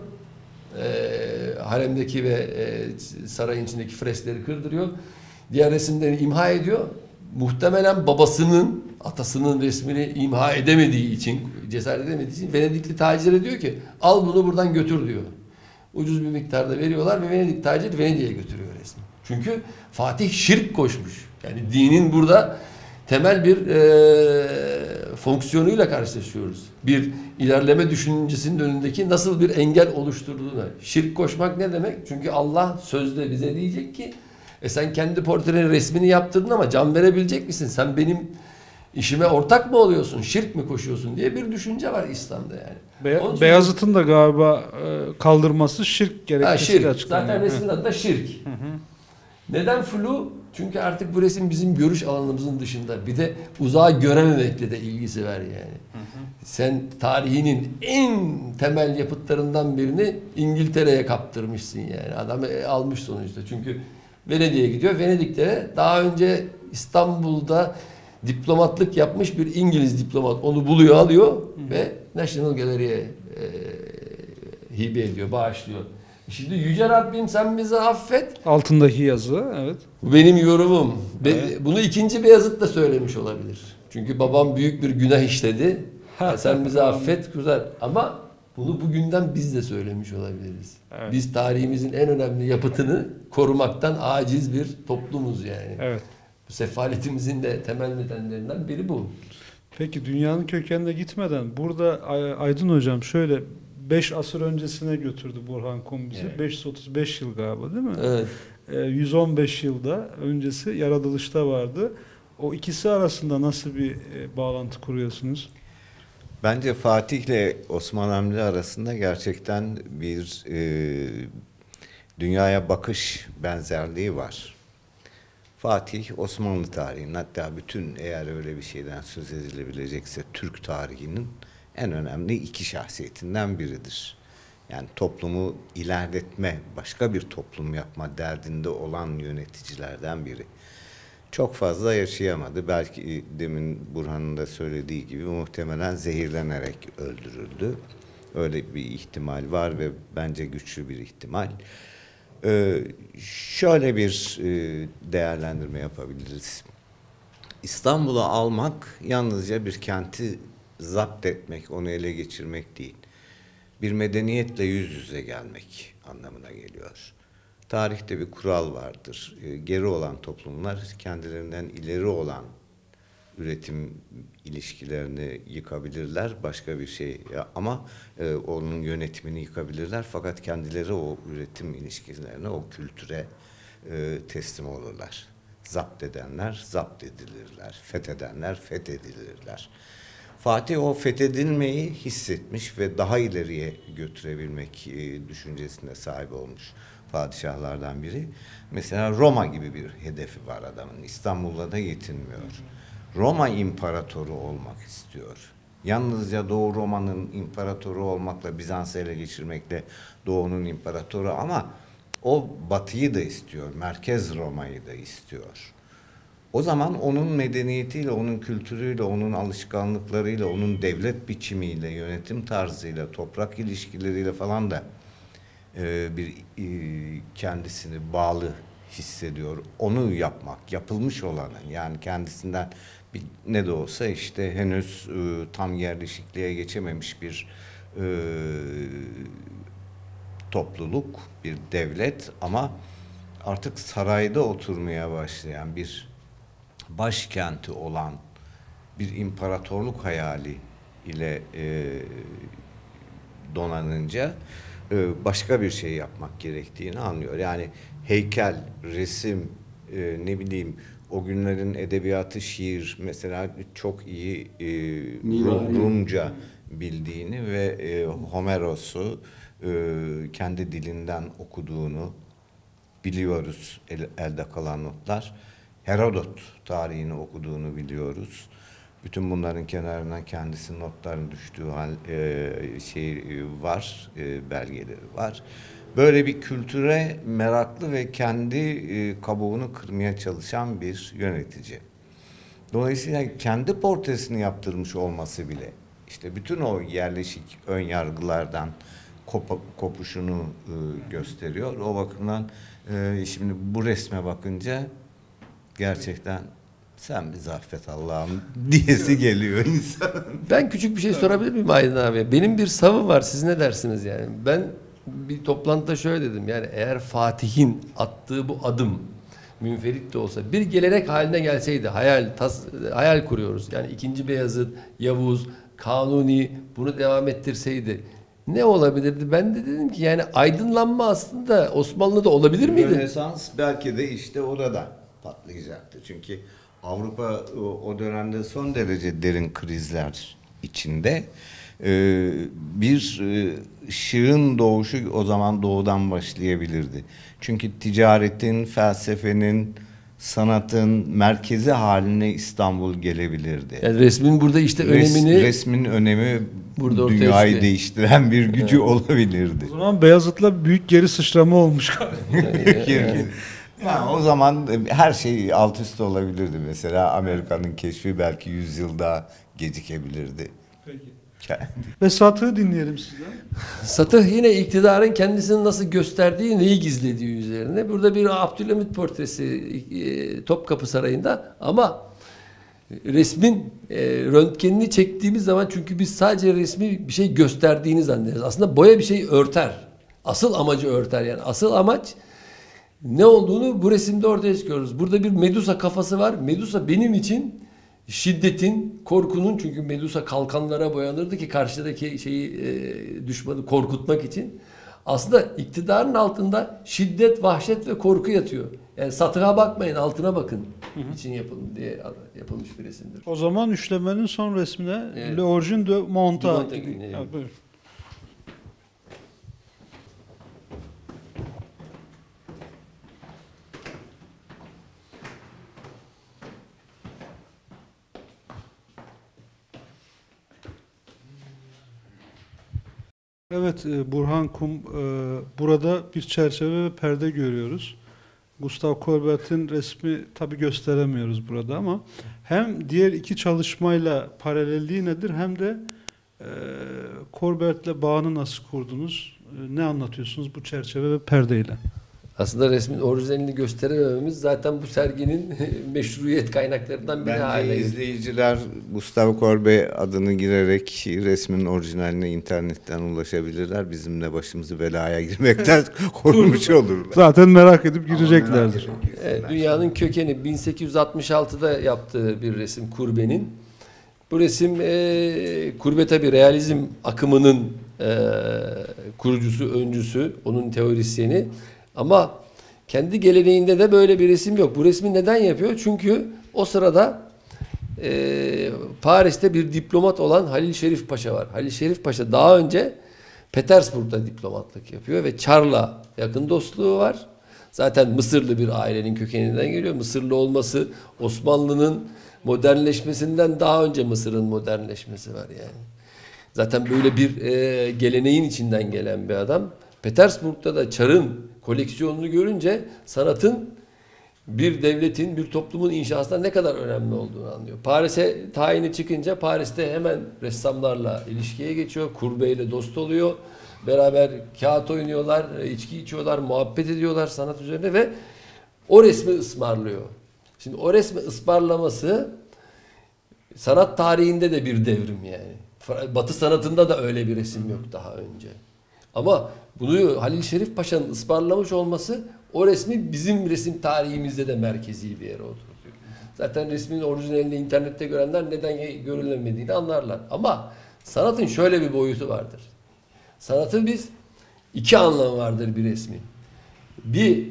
C: E, haremdeki ve e, sarayın içindeki freskleri kırdırıyor. Diğer resimleri imha ediyor. muhtemelen babasının, atasının resmini imha edemediği için, cesaret edemediği için Venedikli tacire diyor ki al bunu buradan götür diyor. Ucuz bir miktarda veriyorlar ve Venedik tacir Venedik'e götürüyor resmi. Çünkü Fatih şirk koşmuş. Yani dinin burada temel bir e, fonksiyonuyla karşılaşıyoruz. Bir ilerleme düşüncesinin önündeki nasıl bir engel oluşturduğuna. Şirk koşmak ne demek? Çünkü Allah sözde bize diyecek ki e sen kendi portrenin resmini yaptırdın ama can verebilecek misin? Sen benim işime ortak mı oluyorsun? Şirk mi koşuyorsun diye bir düşünce var İslam'da yani.
A: Be-
C: Onun için-
A: Beyazıt'ın da galiba e, kaldırması şirk gerekçesiyle açıklanıyor.
C: Zaten resmin adı da şirk. Neden flu? Çünkü artık bu resim bizim görüş alanımızın dışında. Bir de uzağa görememekle de ilgisi var yani. Sen tarihinin en temel yapıtlarından birini İngiltere'ye kaptırmışsın yani. Adam e, almış sonuçta. Çünkü Venedik'e gidiyor. Venedik'te daha önce İstanbul'da diplomatlık yapmış bir İngiliz diplomat onu buluyor, alıyor ve National Gallery'e e, hibe ediyor, bağışlıyor. Şimdi Yüce Rabbim sen bizi affet.
A: Altındaki yazı evet.
C: Bu benim yorumum.
A: Evet.
C: Bunu ikinci Beyazıt da söylemiş olabilir. Çünkü babam büyük bir günah işledi. Ya sen bizi <laughs> affet güzel. Ama bunu bugünden biz de söylemiş olabiliriz.
A: Evet.
C: Biz tarihimizin en önemli yapıtını korumaktan aciz bir toplumuz yani.
A: Evet.
C: Bu sefaletimizin de temel nedenlerinden biri bu.
A: Peki dünyanın kökenine gitmeden burada Ay- Aydın hocam şöyle 5 asır öncesine götürdü Burhan Kum bizi.
C: Evet.
A: 535 yıl galiba değil mi?
C: Evet.
A: Ee, 115 yılda öncesi yaratılışta vardı. O ikisi arasında nasıl bir e, bağlantı kuruyorsunuz?
B: Bence Fatih ile Osman Hamdi arasında gerçekten bir e, dünyaya bakış benzerliği var. Fatih Osmanlı tarihinin hatta bütün eğer öyle bir şeyden söz edilebilecekse Türk tarihinin en önemli iki şahsiyetinden biridir. Yani toplumu ilerletme, başka bir toplum yapma derdinde olan yöneticilerden biri. Çok fazla yaşayamadı. Belki demin Burhan'ın da söylediği gibi muhtemelen zehirlenerek öldürüldü. Öyle bir ihtimal var ve bence güçlü bir ihtimal. Ee, şöyle bir e, değerlendirme yapabiliriz. İstanbul'u almak yalnızca bir kenti zapt etmek, onu ele geçirmek değil. Bir medeniyetle yüz yüze gelmek anlamına geliyor. Tarihte bir kural vardır. Ee, Geri olan toplumlar kendilerinden ileri olan üretim ilişkilerini yıkabilirler başka bir şey ama e, onun yönetimini yıkabilirler fakat kendileri o üretim ilişkilerine o kültüre e, teslim olurlar. Zapt edenler zapt edilirler, fethedenler fethedilirler. Fatih o fethedilmeyi hissetmiş ve daha ileriye götürebilmek e, düşüncesine sahip olmuş padişahlardan biri. Mesela Roma gibi bir hedefi var adamın. İstanbul'la da yetinmiyor. Roma imparatoru olmak istiyor. Yalnızca Doğu Roma'nın imparatoru olmakla Bizans'ı ele geçirmekle Doğu'nun imparatoru ama o Batı'yı da istiyor. Merkez Roma'yı da istiyor. O zaman onun medeniyetiyle, onun kültürüyle, onun alışkanlıklarıyla, onun devlet biçimiyle, yönetim tarzıyla, toprak ilişkileriyle falan da e, bir e, kendisini bağlı hissediyor. Onu yapmak, yapılmış olanı yani kendisinden bir, ne de olsa işte henüz e, tam yerleşikliğe geçememiş bir topluluk, bir devlet ama artık sarayda oturmaya başlayan bir başkenti olan bir imparatorluk hayali ile e, donanınca başka bir şey yapmak gerektiğini anlıyor. Yani heykel, resim, e, ne bileyim o günlerin edebiyatı, şiir mesela çok iyi e, Rum- Rumca bildiğini ve e, Homeros'u e, kendi dilinden okuduğunu biliyoruz el- elde kalan notlar. Herodot tarihini okuduğunu biliyoruz. Bütün bunların kenarından kendisi notların düştüğü hal e, şey e, var, e, belgeleri var. Böyle bir kültüre meraklı ve kendi e, kabuğunu kırmaya çalışan bir yönetici. Dolayısıyla kendi portresini yaptırmış olması bile işte bütün o yerleşik ön yargılardan kopa- kopuşunu e, gösteriyor. O bakımdan e, şimdi bu resme bakınca gerçekten Sen bir zahmet Allah'ım diyesi geliyor insan.
C: Ben küçük bir şey sorabilir miyim Aydın abi? Benim bir savım var. Siz ne dersiniz yani? Ben bir toplantıda şöyle dedim. Yani eğer Fatih'in attığı bu adım münferit de olsa bir gelenek haline gelseydi hayal tas, hayal kuruyoruz. Yani ikinci Beyazıt, Yavuz, Kanuni bunu devam ettirseydi ne olabilirdi? Ben de dedim ki yani aydınlanma aslında Osmanlı'da olabilir miydi?
B: Rönesans belki de işte orada patlayacaktı. Çünkü Avrupa o, o dönemde son derece derin krizler içinde. Ee, bir e, ışığın doğuşu o zaman doğudan başlayabilirdi. Çünkü ticaretin, felsefenin, sanatın merkezi haline İstanbul gelebilirdi.
C: Yani resmin burada işte
B: Res-
C: önemini
B: resmin önemi
C: Burada ortaya
B: dünyayı
C: çıkıyor.
B: değiştiren bir gücü olabilirdi.
A: O zaman Beyazıt'la büyük geri sıçrama olmuş. <laughs>
B: Yani o zaman her şey alt üst olabilirdi. Mesela Amerika'nın keşfi belki 100 yıl daha gecikebilirdi.
A: Ve Satık'ı dinleyelim sizden. <laughs>
C: Satıh yine iktidarın kendisini nasıl gösterdiği, neyi gizlediği üzerine. Burada bir Abdülhamit portresi e, Topkapı Sarayı'nda ama resmin e, röntgenini çektiğimiz zaman çünkü biz sadece resmi bir şey gösterdiğini zannederiz. Aslında boya bir şey örter. Asıl amacı örter yani. Asıl amaç ne olduğunu bu resimde ortaya çıkıyoruz. Burada bir Medusa kafası var. Medusa benim için şiddetin, korkunun çünkü Medusa kalkanlara boyanırdı ki karşıdaki şeyi e, düşmanı korkutmak için. Aslında iktidarın altında şiddet, vahşet ve korku yatıyor. Yani satığa bakmayın, altına bakın için yapılmış diye yapılmış bir resimdir.
A: O zaman üçlemenin son resmine
C: Evet.
A: Le Origine de Monta.
C: De Monta.
A: Evet, e, Burhan Kum, e, burada bir çerçeve ve perde görüyoruz. Gustav Colbert'in resmi tabi gösteremiyoruz burada ama hem diğer iki çalışmayla paralelliği nedir hem de e, Colbert'le bağını nasıl kurdunuz? E, ne anlatıyorsunuz bu çerçeve ve perdeyle?
C: Aslında resmin orijinalini gösteremememiz zaten bu serginin <laughs> meşruiyet kaynaklarından biri haline
B: Bence
C: geldi.
B: izleyiciler Gustavo Corbe adını girerek resmin orijinaline internetten ulaşabilirler. Bizimle başımızı belaya girmekten <laughs> korumuş olurlar.
A: Zaten merak edip gireceklerdir.
C: Evet, dünyanın kökeni 1866'da yaptığı bir resim Kurbe'nin. Bu resim e, Kurbe tabi realizm akımının e, kurucusu, öncüsü, onun teorisyeni. Ama kendi geleneğinde de böyle bir resim yok. Bu resmi neden yapıyor? Çünkü o sırada e, Paris'te bir diplomat olan Halil Şerif Paşa var. Halil Şerif Paşa daha önce Petersburg'da diplomatlık yapıyor ve Çar'la yakın dostluğu var. Zaten Mısırlı bir ailenin kökeninden geliyor. Mısırlı olması Osmanlı'nın modernleşmesinden daha önce Mısır'ın modernleşmesi var yani. Zaten böyle bir e, geleneğin içinden gelen bir adam. Petersburg'da da Çar'ın koleksiyonunu görünce sanatın bir devletin, bir toplumun inşasında ne kadar önemli olduğunu anlıyor. Paris'e tayini çıkınca Paris'te hemen ressamlarla ilişkiye geçiyor. Kurbeyle dost oluyor. Beraber kağıt oynuyorlar, içki içiyorlar, muhabbet ediyorlar sanat üzerine ve o resmi ısmarlıyor. Şimdi o resmi ısmarlaması sanat tarihinde de bir devrim yani. Batı sanatında da öyle bir resim yok daha önce. Ama bunu Halil Şerif Paşa'nın ısmarlamış olması o resmi bizim resim tarihimizde de merkezi bir yere oturtuyor. Zaten resmin orijinalini internette görenler neden görülemediğini anlarlar. Ama sanatın şöyle bir boyutu vardır. Sanatın biz iki anlamı vardır bir resmin. Bir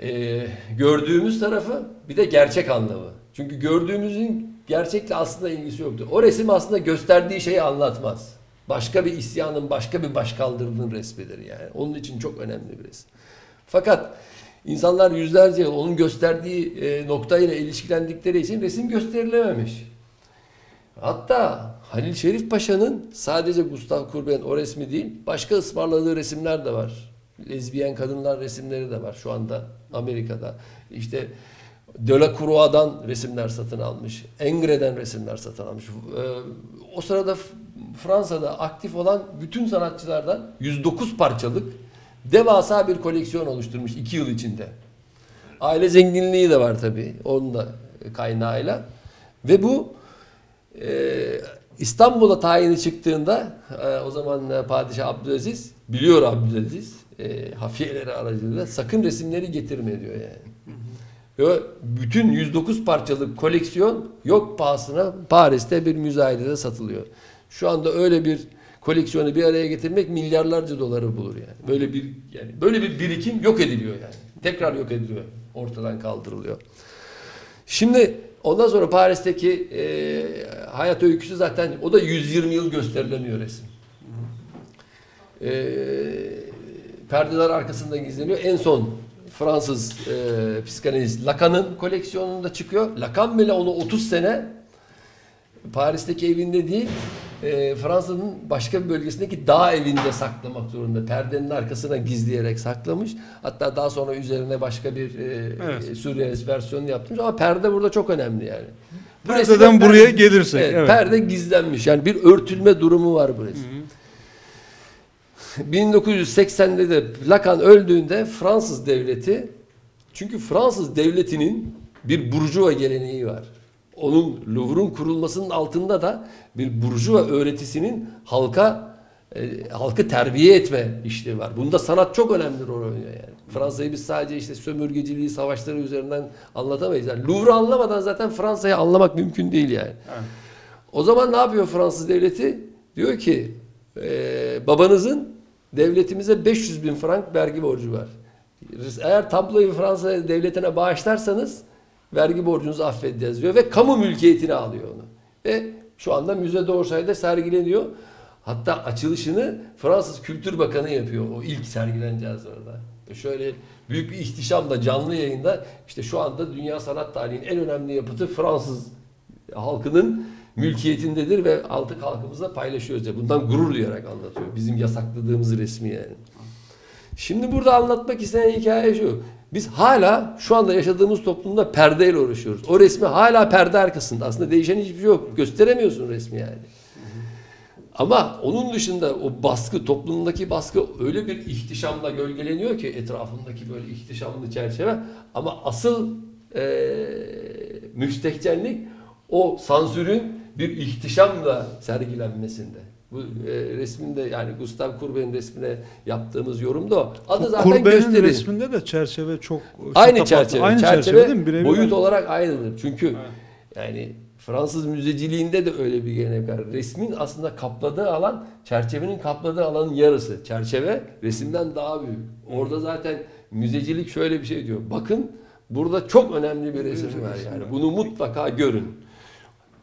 C: e, gördüğümüz tarafı bir de gerçek anlamı. Çünkü gördüğümüzün gerçekle aslında ilgisi yoktur. O resim aslında gösterdiği şeyi anlatmaz. Başka bir isyanın, başka bir başkaldırının resmidir yani. Onun için çok önemli bir resim. Fakat insanlar yüzlerce yıl onun gösterdiği e, noktayla ilişkilendikleri için resim gösterilememiş. Hatta Halil Şerif Paşa'nın sadece Gustav Kurben'in o resmi değil, başka ısmarladığı resimler de var. Lezbiyen kadınlar resimleri de var şu anda Amerika'da. İşte Delacroix'dan resimler satın almış. Engre'den resimler satın almış. Ee, o sırada Fransa'da aktif olan bütün sanatçılardan 109 parçalık devasa bir koleksiyon oluşturmuş 2 yıl içinde. Aile zenginliği de var tabii. Onun da kaynağıyla ve bu e, İstanbul'a tayini çıktığında e, o zaman e, Padişah Abdülaziz biliyor Abdülaziz e, hafiyeleri aracılığıyla sakın resimleri getirme diyor yani. Bütün 109 parçalık koleksiyon yok pahasına Paris'te bir müzayedede satılıyor. Şu anda öyle bir koleksiyonu bir araya getirmek milyarlarca doları bulur yani. Böyle bir yani böyle bir birikim yok ediliyor yani. Tekrar yok ediliyor. Ortadan kaldırılıyor. Şimdi ondan sonra Paris'teki e, hayat öyküsü zaten o da 120 yıl gösterileniyor resim. E, perdeler arkasında gizleniyor. En son Fransız e, psikanalist Lacan'ın koleksiyonunda çıkıyor. Lacan bile onu 30 sene Paris'teki evinde değil, e, Fransa'nın başka bir bölgesindeki dağ evinde saklamak zorunda. Perdenin arkasına gizleyerek saklamış. Hatta daha sonra üzerine başka bir e,
A: Evet.
C: e, sürrealist versiyonunu yaptırmış. Ama perde burada çok önemli yani. Bu
A: Perdeden
C: resimde
A: buraya
C: perde-
A: gelirsek,
C: Evet,
A: evet.
C: Perde gizlenmiş. Yani bir örtülme durumu var bu resim. 1980'de de Lacan öldüğünde Fransız devleti çünkü Fransız devletinin bir burjuva geleneği var. Onun Louvre'un kurulmasının altında da bir burjuva öğretisinin halka e, halkı terbiye etme işlevi var. Bunda sanat çok önemli rol oynuyor yani. Fransa'yı biz sadece işte sömürgeciliği, savaşları üzerinden anlatamayız. Yani Louvre'u anlamadan zaten Fransa'yı anlamak mümkün değil yani. O zaman ne yapıyor Fransız devleti? Diyor ki e, babanızın devletimize 500 bin frank vergi borcu var. Eğer tabloyu Fransa devletine bağışlarsanız vergi borcunuzu affedeceğiz diyor ve kamu mülkiyetine alıyor onu. Ve şu anda Müze Orsay'da sergileniyor. Hatta açılışını Fransız Kültür Bakanı yapıyor. O ilk sergileneceğiz orada. Şöyle büyük bir ihtişamla canlı yayında işte şu anda dünya sanat tarihinin en önemli yapıtı Fransız halkının mülkiyetindedir ve artık halkımızla paylaşıyoruz. Ya. Bundan gurur duyarak anlatıyor. Bizim yasakladığımız resmi yani. Şimdi burada anlatmak istenen hikaye şu. Biz hala şu anda yaşadığımız toplumda perdeyle uğraşıyoruz. O resmi hala perde arkasında. Aslında değişen hiçbir şey yok. Gösteremiyorsun resmi yani. Ama onun dışında o baskı, toplumdaki baskı öyle bir ihtişamla gölgeleniyor ki etrafındaki böyle ihtişamlı çerçeve. Ama asıl eee müstehcenlik o sansürün bir ihtişamla sergilenmesinde. Bu e, resminde yani Gustav Courbet'in resmine yaptığımız yorum da o. Adı zaten
A: Kurbe'nin
C: gösteri.
A: resminde de çerçeve çok
C: Aynı
A: şatafatlı.
C: çerçeve.
A: Aynı
C: çerçeve,
A: çerçeve, değil mi? Birebir
C: boyut
A: aynı.
C: olarak aynıdır. Çünkü yani Fransız müzeciliğinde de öyle bir gelenek var. Resmin aslında kapladığı alan çerçevenin kapladığı alanın yarısı. Çerçeve resimden daha büyük. Orada zaten müzecilik şöyle bir şey diyor. Bakın burada çok önemli bir resim var yani. Bunu mutlaka görün.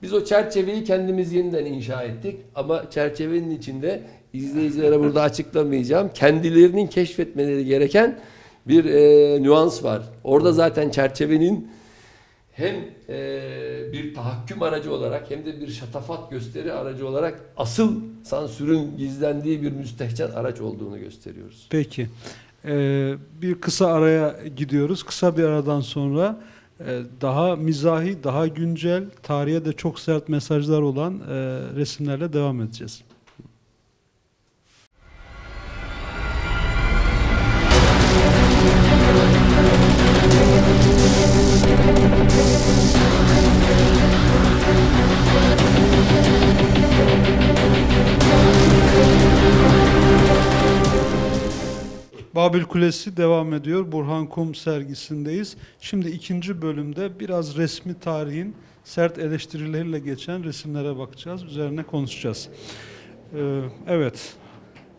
C: Biz o çerçeveyi kendimiz yeniden inşa ettik ama çerçevenin içinde izleyicilere burada açıklamayacağım. Kendilerinin keşfetmeleri gereken bir e, nüans var. Orada zaten çerçevenin hem e, bir tahakküm aracı olarak hem de bir şatafat gösteri aracı olarak asıl sansürün gizlendiği bir müstehcen araç olduğunu gösteriyoruz.
A: Peki. Ee, bir kısa araya gidiyoruz. Kısa bir aradan sonra daha mizahi, daha güncel, tarihe de çok sert mesajlar olan e, resimlerle devam edeceğiz. Babil Kulesi devam ediyor. Burhan Kum sergisindeyiz. Şimdi ikinci bölümde biraz resmi tarihin sert eleştirileriyle geçen resimlere bakacağız. Üzerine konuşacağız. Ee, evet.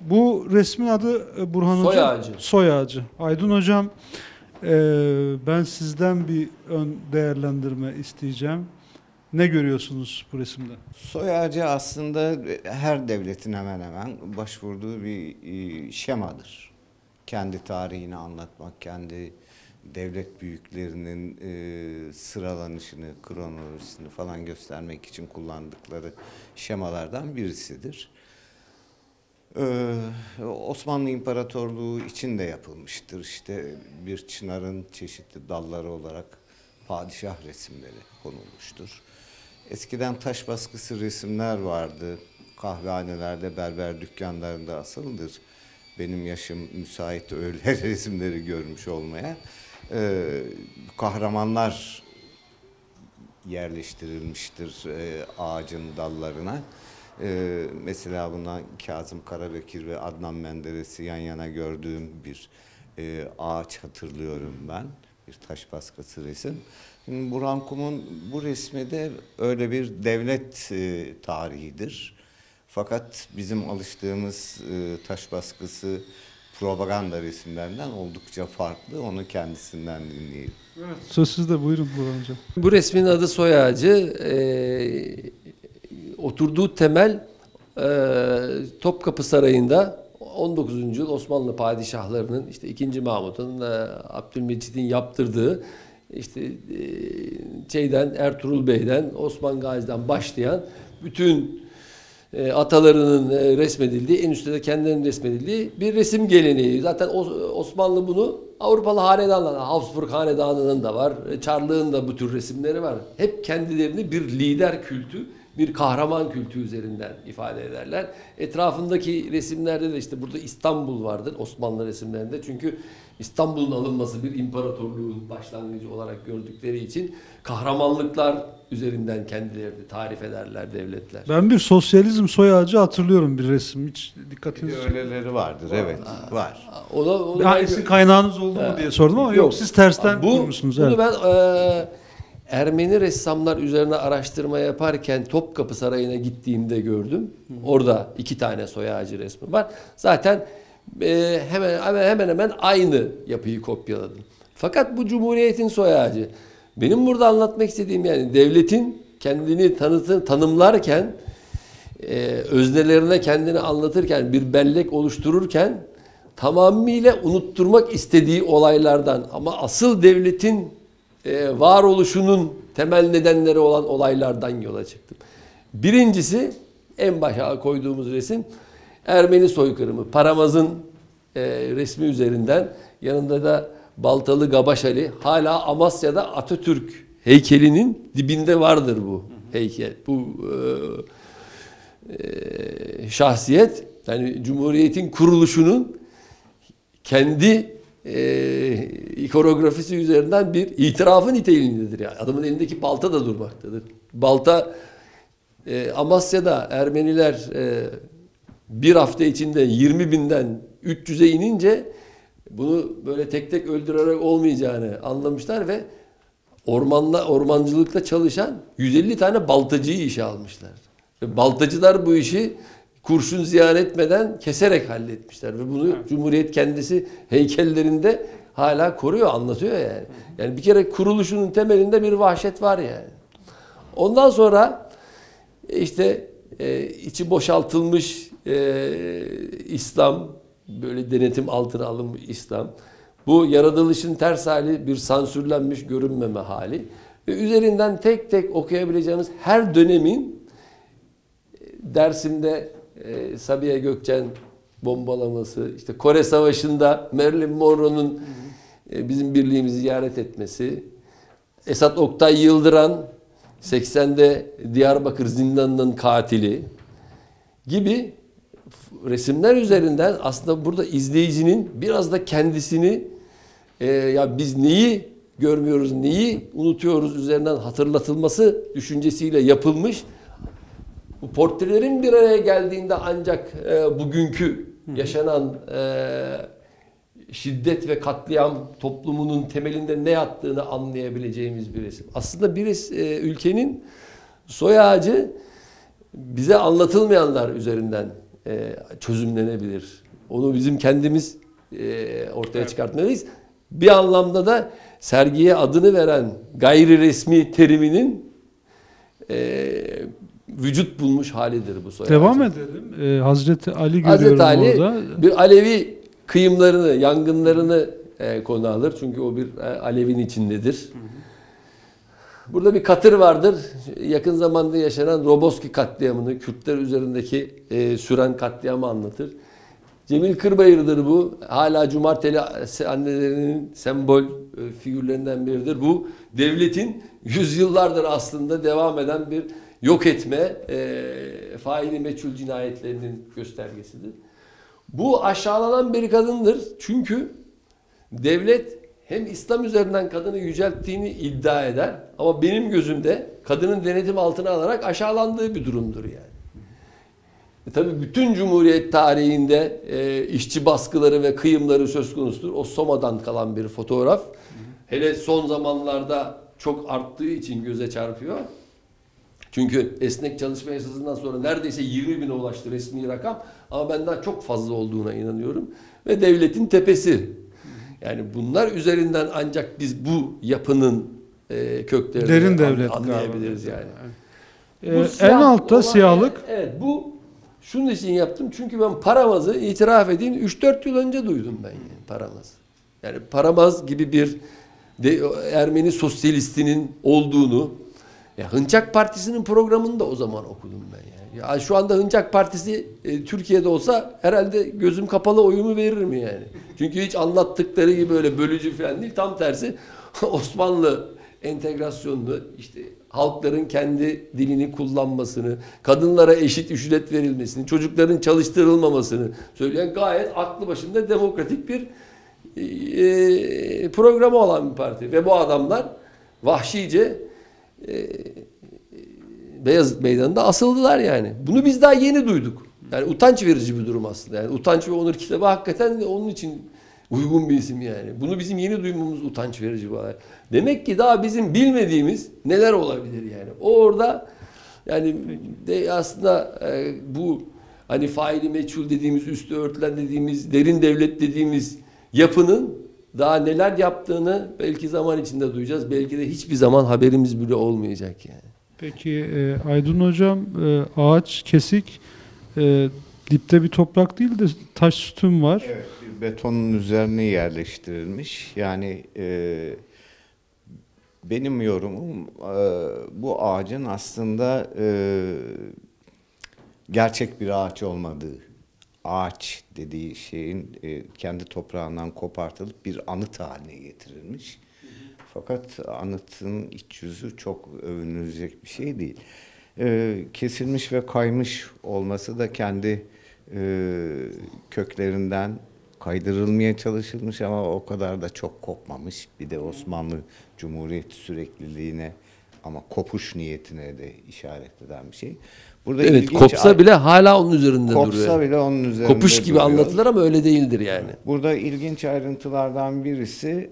A: Bu resmin adı e, Burhan
C: Soy
A: Hocam.
C: Ağacı.
A: Soy Ağacı. Aydın Hocam e, ben sizden bir ön değerlendirme isteyeceğim. Ne görüyorsunuz bu resimde?
B: Soy ağacı aslında her devletin hemen hemen başvurduğu bir e, şemadır. Kendi tarihini anlatmak, kendi devlet büyüklerinin e, sıralanışını, kronolojisini falan göstermek için kullandıkları şemalardan birisidir. Ee, Osmanlı İmparatorluğu için de yapılmıştır. İşte bir çınarın çeşitli dalları olarak padişah resimleri konulmuştur. Eskiden taş baskısı resimler vardı. Kahvehanelerde, berber dükkanlarında asıldır. Benim yaşım müsait öyle <laughs> resimleri görmüş olmaya. Ee, kahramanlar yerleştirilmiştir e, ağacın dallarına. E, mesela buna Kazım Karabekir ve Adnan Menderes'i yan yana gördüğüm bir e, ağaç hatırlıyorum ben. Bir taş baskısı resim. Şimdi Burhan Kum'un bu resmi de öyle bir devlet e, tarihidir. Fakat bizim alıştığımız e, taş baskısı propaganda resimlerinden oldukça farklı. Onu kendisinden dinleyelim.
A: Söz sizde buyurun Burhan Hocam.
C: Bu resmin adı soy ağacı. Ee, oturduğu temel e, Topkapı Sarayı'nda 19. yüzyıl Osmanlı padişahlarının işte 2. Mahmut'un, e, Abdülmecit'in yaptırdığı işte e, şeyden Ertuğrul Bey'den, Osman Gazi'den başlayan bütün e, atalarının e, resmedildiği, en üstte de kendilerinin resmedildiği bir resim geleneği. Zaten Os- Osmanlı bunu Avrupalı hanedanlar, Habsburg hanedanının da var, e, Çarlığın da bu tür resimleri var. Hep kendilerini bir lider kültü, bir kahraman kültü üzerinden ifade ederler. Etrafındaki resimlerde de işte burada İstanbul vardır Osmanlı resimlerinde. Çünkü İstanbul'un alınması bir imparatorluğun başlangıcı olarak gördükleri için kahramanlıklar üzerinden kendilerini tarif ederler devletler.
A: Ben bir sosyalizm soy ağacı hatırlıyorum bir resim. Hiç
B: Bir
A: dikkatinizi
B: de öyleleri vardır, evet, var.
C: Ona, ona
A: Ha,
C: ben-
A: sizin kaynağınız oldu mu diye sordum ama yok, siz tersten
C: bu,
A: kurmuşsunuz.
C: Bunu
A: Evet.
C: ben e, Ermeni ressamlar üzerine araştırma yaparken Topkapı Sarayı'na gittiğimde gördüm. Orada iki tane soy ağacı resmi var. Zaten e, hemen, hemen hemen hemen aynı yapıyı kopyaladım. Fakat bu Cumhuriyet'in soy ağacı. Benim burada anlatmak istediğim yani devletin kendini tanıtı, tanımlarken e, öznelerine kendini anlatırken bir bellek oluştururken tamamıyla unutturmak istediği olaylardan ama asıl devletin e, varoluşunun temel nedenleri olan olaylardan yola çıktım. Birincisi en başa koyduğumuz resim Ermeni soykırımı. Paramaz'ın e, resmi üzerinden yanında da Baltalı Gabaş Ali hala Amasya'da Atatürk heykelinin dibinde vardır bu heykel. Bu e, e, şahsiyet yani Cumhuriyet'in kuruluşunun kendi e, ikonografisi üzerinden bir itirafı niteliğindedir. Yani adamın elindeki balta da durmaktadır. Balta e, Amasya'da Ermeniler e, bir hafta içinde 20 binden 300'e inince bunu böyle tek tek öldürerek olmayacağını anlamışlar ve ormanla ormancılıkta çalışan 150 tane baltacıyı işe almışlar. Ve baltacılar bu işi kurşun ziyan etmeden keserek halletmişler ve bunu Cumhuriyet kendisi heykellerinde hala koruyor, anlatıyor yani. Yani bir kere kuruluşunun temelinde bir vahşet var yani. Ondan sonra işte e, içi boşaltılmış e, İslam, böyle denetim altına alınmış İslam. Bu yaratılışın ters hali bir sansürlenmiş görünmeme hali. Ve üzerinden tek tek okuyabileceğimiz her dönemin e, Dersim'de e, Sabiha Gökçen bombalaması, işte Kore Savaşı'nda Marilyn Monroe'nun e, bizim birliğimizi ziyaret etmesi, Esat Oktay Yıldıran 80'de Diyarbakır zindanının katili gibi resimler üzerinden aslında burada izleyicinin biraz da kendisini e, ya biz neyi görmüyoruz, neyi unutuyoruz üzerinden hatırlatılması düşüncesiyle yapılmış. Bu portrelerin bir araya geldiğinde ancak e, bugünkü yaşanan e, şiddet ve katliam toplumunun temelinde ne yattığını anlayabileceğimiz bir resim. Aslında bir e, ülkenin soy ağacı bize anlatılmayanlar üzerinden e, çözümlenebilir. Onu bizim kendimiz e, ortaya çıkartmalıyız. Bir anlamda da sergiye adını veren gayri resmi teriminin e, vücut bulmuş halidir bu soy
A: Devam
C: ağacı.
A: edelim. Ee, Hazreti Ali görüyorum
C: Hazreti Ali
A: orada.
C: bir Alevi kıyımlarını, yangınlarını e, konu alır. Çünkü o bir e, Alevin içindedir. Burada bir katır vardır. Yakın zamanda yaşanan Roboski katliamını, Kürtler üzerindeki e, süren katliamı anlatır. Cemil Kırbayır'dır bu. Hala Cumarteli annelerinin sembol e, figürlerinden biridir. Bu devletin yüzyıllardır aslında devam eden bir yok etme, e, faili meçhul cinayetlerinin göstergesidir. Bu aşağılanan bir kadındır. Çünkü devlet hem İslam üzerinden kadını yücelttiğini iddia eder ama benim gözümde kadının denetim altına alarak aşağılandığı bir durumdur yani. E tabii bütün Cumhuriyet tarihinde e, işçi baskıları ve kıyımları söz konusudur. O Soma'dan kalan bir fotoğraf. Hele son zamanlarda çok arttığı için göze çarpıyor. Çünkü esnek çalışma yasasından sonra neredeyse 20 bine ulaştı resmi rakam. Ama ben daha çok fazla olduğuna inanıyorum. Ve devletin tepesi. Yani bunlar üzerinden ancak biz bu yapının e, köklerini
A: Derin devlet
C: anlayabiliriz
A: galiba.
C: yani.
A: Ee,
C: Bu
A: en
C: siyah
A: altta
C: olan-
A: siyahlık.
C: Evet bu şunun için yaptım. Çünkü ben paramazı itiraf edeyim 3-4 yıl önce duydum ben yani paramaz. Yani paramaz gibi bir de, Ermeni sosyalistinin olduğunu ya Hınçak Partisi'nin programını da o zaman okudum ben yani. Ya şu anda Hınçak Partisi e, Türkiye'de olsa herhalde gözüm kapalı oyumu verir mi yani? Çünkü hiç anlattıkları gibi böyle bölücü falan değil. Tam tersi <laughs> Osmanlı entegrasyonlu işte halkların kendi dilini kullanmasını, kadınlara eşit ücret verilmesini, çocukların çalıştırılmamasını söyleyen gayet aklı başında demokratik bir e, programı olan bir parti. Ve bu adamlar vahşice e, Beyazıt Meydanı'nda asıldılar yani. Bunu biz daha yeni duyduk. Yani utanç verici bir durum aslında. Yani utanç ve onur kitabı hakikaten onun için uygun bir isim yani. Bunu bizim yeni duymamız utanç verici bir olay. Demek ki daha bizim bilmediğimiz neler olabilir yani. O orada yani de aslında e, bu hani faili meçhul dediğimiz, üstü örtülen dediğimiz, derin devlet dediğimiz yapının daha neler yaptığını belki zaman içinde duyacağız. Belki de hiçbir zaman haberimiz bile olmayacak yani.
A: Peki e, Aydın Hocam e, ağaç kesik e, dipte bir toprak değil de taş sütun var.
B: Evet, bir betonun üzerine yerleştirilmiş. Yani e, benim yorumum e, bu ağacın aslında e, gerçek bir ağaç olmadığı. Ağaç dediği şeyin e, kendi toprağından kopartılıp bir anıt haline getirilmiş. Fakat anıtın iç yüzü çok övünülecek bir şey değil. E, kesilmiş ve kaymış olması da kendi e, köklerinden kaydırılmaya çalışılmış ama o kadar da çok kopmamış. Bir de Osmanlı Cumhuriyeti sürekliliğine ama kopuş niyetine de işaret eden bir şey. Burada
C: Evet
B: ilginç
C: kopsa bile hala onun üzerinde
B: kopsa
C: duruyor.
B: bile onun üzerinde
C: Kopuş gibi
B: duruyor.
C: anlatılır ama öyle değildir yani.
B: Burada ilginç ayrıntılardan birisi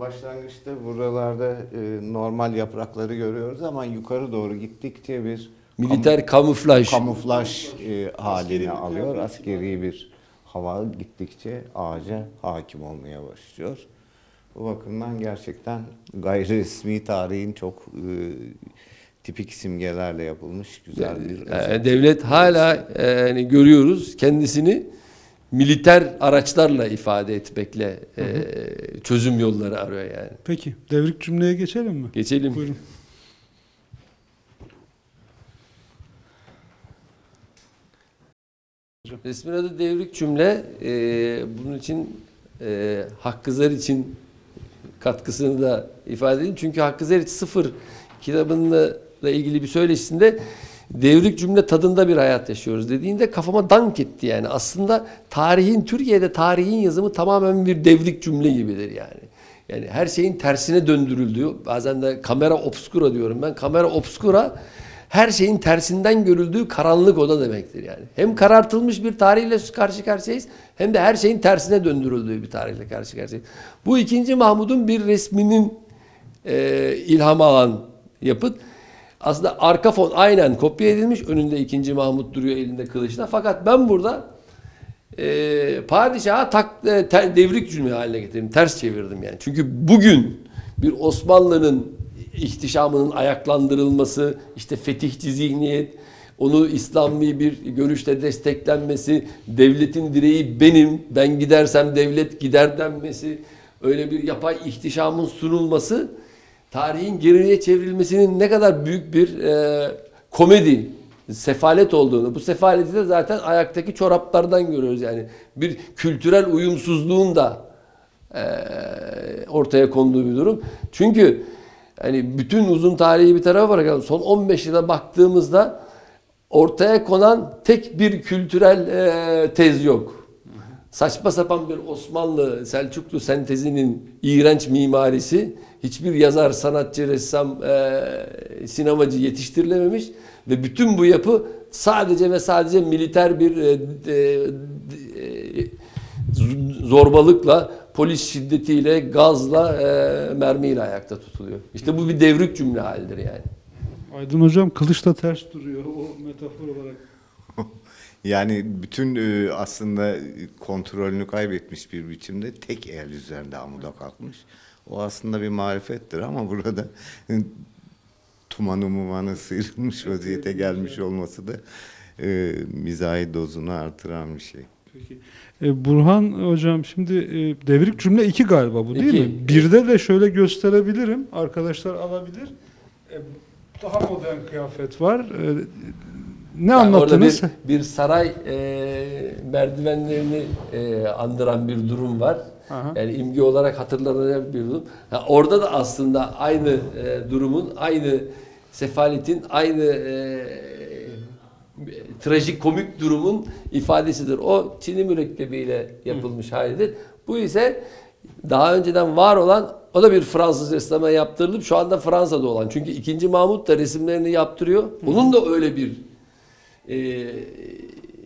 B: başlangıçta buralarda e, normal yaprakları görüyoruz ama yukarı doğru gittikçe bir
C: Militer kamuflaj.
B: kamuflaj e, halini alıyor. Askeri bir hava gittikçe ağaca hakim olmaya başlıyor. Bu bakımdan gerçekten gayri resmi tarihin çok e, tipik simgelerle yapılmış güzel bir
C: Ee,
B: özet.
C: devlet hala e, yani görüyoruz kendisini militer araçlarla ifade etmekle e, çözüm yolları arıyor yani.
A: Peki devrik cümleye geçelim mi?
C: Geçelim.
A: Buyurun.
C: Resmin adı devrik cümle. Ee, bunun için e, Hakkı Zer için katkısını da ifade edeyim. Çünkü Hakkı Zer sıfır kitabınla ilgili bir söyleşisinde devrik cümle tadında bir hayat yaşıyoruz dediğinde kafama dank etti yani. Aslında tarihin, Türkiye'de tarihin yazımı tamamen bir devrik cümle gibidir yani. Yani her şeyin tersine döndürüldüğü, bazen de kamera obscura diyorum ben. Kamera obscura her şeyin tersinden görüldüğü karanlık oda demektir yani. Hem karartılmış bir tarihle karşı karşıyayız hem de her şeyin tersine döndürüldüğü bir tarihle karşı karşıyayız. Bu ikinci Mahmud'un bir resminin e, ilham alan yapıt. Aslında arka fon aynen kopya edilmiş. Önünde ikinci Mahmud duruyor elinde kılıçla. Fakat ben burada e, padişaha tak, e, ter- devrik cümle haline getirdim. Ters çevirdim yani. Çünkü bugün bir Osmanlı'nın ihtişamının ayaklandırılması, işte fetihçi zihniyet, onu İslami bir görüşle desteklenmesi, devletin direği benim, ben gidersem devlet gider denmesi, öyle bir yapay ihtişamın sunulması, tarihin geriye çevrilmesinin ne kadar büyük bir e, komedi, sefalet olduğunu, bu sefaleti de zaten ayaktaki çoraplardan görüyoruz yani. Bir kültürel uyumsuzluğun da e, ortaya konduğu bir durum. Çünkü hani bütün uzun tarihi bir tarafa bırakalım. Son 15 yıla baktığımızda ortaya konan tek bir kültürel e, tez yok. saçma sapan bir Osmanlı Selçuklu sentezinin iğrenç mimarisi hiçbir yazar, sanatçı, ressam, e, sinemacı yetiştirilememiş ve bütün bu yapı sadece ve sadece militer bir e, e, e, zorbalıkla, polis şiddetiyle, gazla, e, mermiyle ayakta tutuluyor. İşte bu bir devrik cümle halidir yani.
A: Aydın Hocam kılıçla ters duruyor o metafor olarak. <laughs>
B: Yani bütün e, aslında kontrolünü kaybetmiş bir biçimde tek el üzerinde amuda kalkmış. O aslında bir marifettir ama burada <laughs> tumanı mumanı sıyrılmış vaziyete gelmiş olması da e, mizahi dozunu artıran bir şey.
A: Peki. E, Burhan Hocam şimdi e, devrik cümle iki galiba bu değil
C: İki.
A: mi? Birde de şöyle gösterebilirim. Arkadaşlar alabilir. E, daha modern kıyafet var. E, ne
C: Yani
A: anlattınız?
C: Orada bir, bir saray e, merdivenlerini e, andıran bir durum var.
A: Aha.
C: Yani imge olarak hatırlanan bir durum. Ha, orada da aslında aynı e, durumun, aynı sefaletin, aynı e, trajik komik durumun ifadesidir. O Çin'i mürekkebiyle yapılmış halidir. Bu ise daha önceden var olan o da bir Fransız ressama yaptırılıp şu anda Fransa'da olan. Çünkü 2. Mahmut da resimlerini yaptırıyor. Onun da öyle bir e,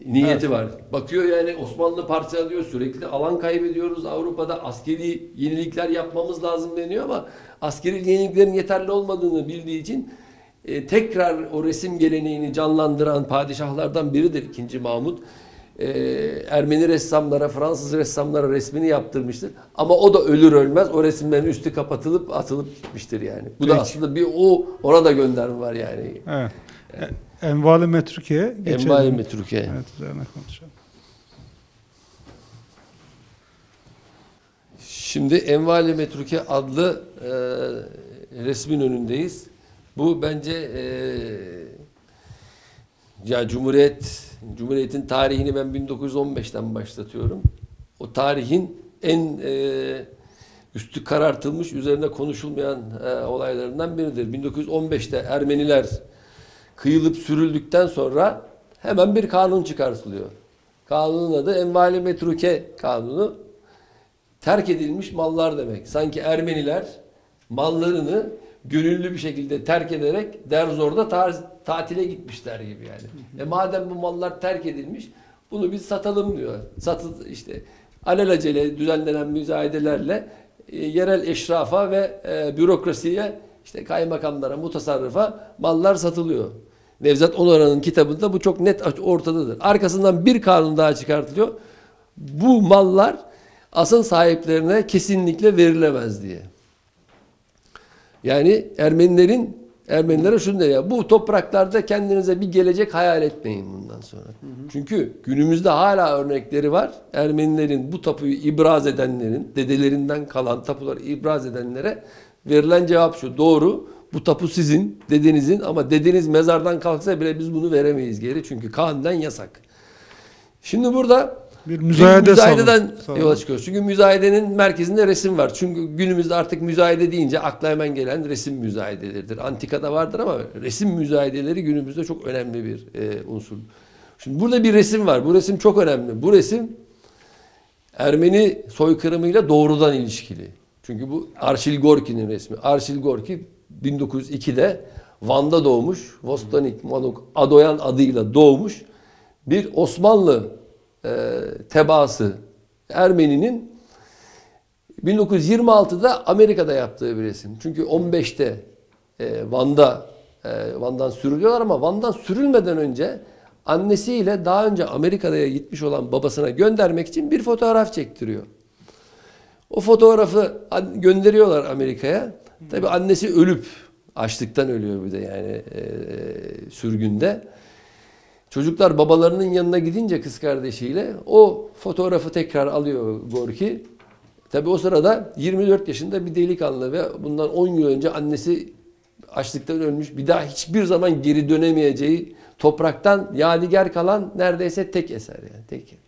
C: niyeti var. Bakıyor yani Osmanlı parçalıyor sürekli alan kaybediyoruz Avrupa'da askeri yenilikler yapmamız lazım deniyor ama askeri yeniliklerin yeterli olmadığını bildiği için e, tekrar o resim geleneğini canlandıran padişahlardan biridir 2. Mahmut. E, Ermeni ressamlara, Fransız ressamlara resmini yaptırmıştır. Ama o da ölür ölmez o resimlerin üstü kapatılıp atılıp gitmiştir yani. Bu da
A: Peki.
C: aslında bir o ona da gönderme var yani.
A: Evet. E, Envali Metrike'ye geçelim.
C: Envai Metruke.
A: Evet, üzerine konuşalım.
C: Şimdi Envali Metruke adlı e, resmin önündeyiz. Bu bence e, ya Cumhuriyet Cumhuriyet'in tarihini ben 1915'ten başlatıyorum. O tarihin en e, üstü karartılmış, üzerine konuşulmayan e, olaylarından biridir. 1915'te Ermeniler kıyılıp sürüldükten sonra hemen bir kanun çıkartılıyor. Kanunun adı Envali Metruke Kanunu terk edilmiş mallar demek. Sanki Ermeniler mallarını gönüllü bir şekilde terk ederek Derzor'da tar- tatile gitmişler gibi yani. E madem bu mallar terk edilmiş bunu biz satalım diyor. Satı işte alelacele düzenlenen müzayedelerle e, yerel eşrafa ve e, bürokrasiye işte kaymakamlara, mutasarrıfa mallar satılıyor. Nevzat Onaran'ın kitabında bu çok net ortadadır. Arkasından bir kanun daha çıkartılıyor. Bu mallar asıl sahiplerine kesinlikle verilemez diye. Yani Ermenilerin Ermenilere şunu diyor ya bu topraklarda kendinize bir gelecek hayal etmeyin bundan sonra. Çünkü günümüzde hala örnekleri var. Ermenilerin bu tapuyu ibraz edenlerin dedelerinden kalan tapuları ibraz edenlere verilen cevap şu. Doğru bu tapu sizin dedenizin ama dedeniz mezardan kalksa bile biz bunu veremeyiz geri. Çünkü kanunen yasak. Şimdi burada
A: Bir müzayede
C: müzayededen
A: salın.
C: yola çıkıyoruz. Çünkü müzayedenin merkezinde resim var. Çünkü günümüzde artık müzayede deyince akla hemen gelen resim müzayedeleridir. Antikada vardır ama resim müzayedeleri günümüzde çok önemli bir e, unsur. Şimdi burada bir resim var. Bu resim çok önemli. Bu resim Ermeni soykırımıyla doğrudan ilişkili. Çünkü bu Arşil Gorki'nin resmi. Arşil Gorki 1902'de Van'da doğmuş. Vostonik Manuk Adoyan adıyla doğmuş. Bir Osmanlı e, tebaası Ermeni'nin 1926'da Amerika'da yaptığı bir resim. Çünkü 15'te e, Van'da e, Van'dan sürülüyorlar ama Van'dan sürülmeden önce annesiyle daha önce Amerika'ya gitmiş olan babasına göndermek için bir fotoğraf çektiriyor. O fotoğrafı gönderiyorlar Amerika'ya. Tabi annesi ölüp açlıktan ölüyor bir de yani e, sürgünde. Çocuklar babalarının yanına gidince kız kardeşiyle o fotoğrafı tekrar alıyor Gorki. Tabi o sırada 24 yaşında bir delikanlı ve bundan 10 yıl önce annesi açlıktan ölmüş. Bir daha hiçbir zaman geri dönemeyeceği topraktan yadigar kalan neredeyse tek eser yani tek.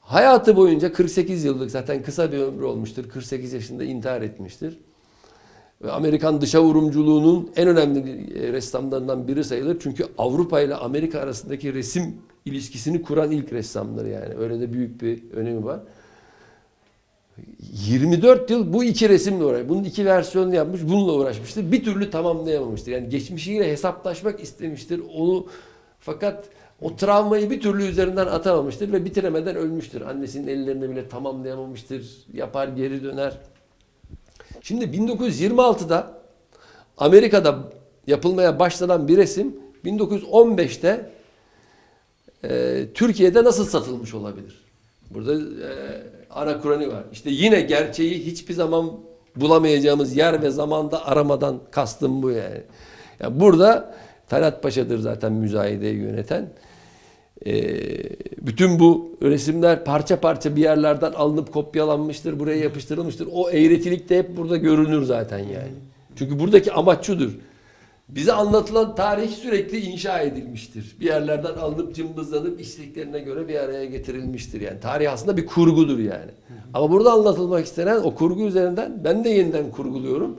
C: Hayatı boyunca 48 yıllık zaten kısa bir ömrü olmuştur. 48 yaşında intihar etmiştir. Ve Amerikan dışa vurumculuğunun en önemli e, ressamlarından biri sayılır. Çünkü Avrupa ile Amerika arasındaki resim ilişkisini kuran ilk ressamdır yani. Öyle de büyük bir önemi var. 24 yıl bu iki resimle uğraşmış. Bunun iki versiyonunu yapmış. Bununla uğraşmıştır. Bir türlü tamamlayamamıştır. Yani geçmişiyle hesaplaşmak istemiştir. Onu fakat o travmayı bir türlü üzerinden atamamıştır ve bitiremeden ölmüştür. Annesinin ellerine bile tamamlayamamıştır. Yapar geri döner. Şimdi 1926'da Amerika'da yapılmaya başlanan bir resim 1915'te e, Türkiye'de nasıl satılmış olabilir? Burada e, ana Kur'an'ı var. İşte yine gerçeği hiçbir zaman bulamayacağımız yer ve zamanda aramadan kastım bu yani. yani burada Talat Paşa'dır zaten müzayedeyi yöneten. E, bütün bu resimler parça parça bir yerlerden alınıp kopyalanmıştır, buraya yapıştırılmıştır. O eğretilik de hep burada görünür zaten yani. Çünkü buradaki amaç şudur. Bize anlatılan tarih sürekli inşa edilmiştir. Bir yerlerden alınıp cımbızlanıp isteklerine göre bir araya getirilmiştir. Yani tarih aslında bir kurgudur yani. Ama burada anlatılmak istenen o kurgu üzerinden ben de yeniden kurguluyorum.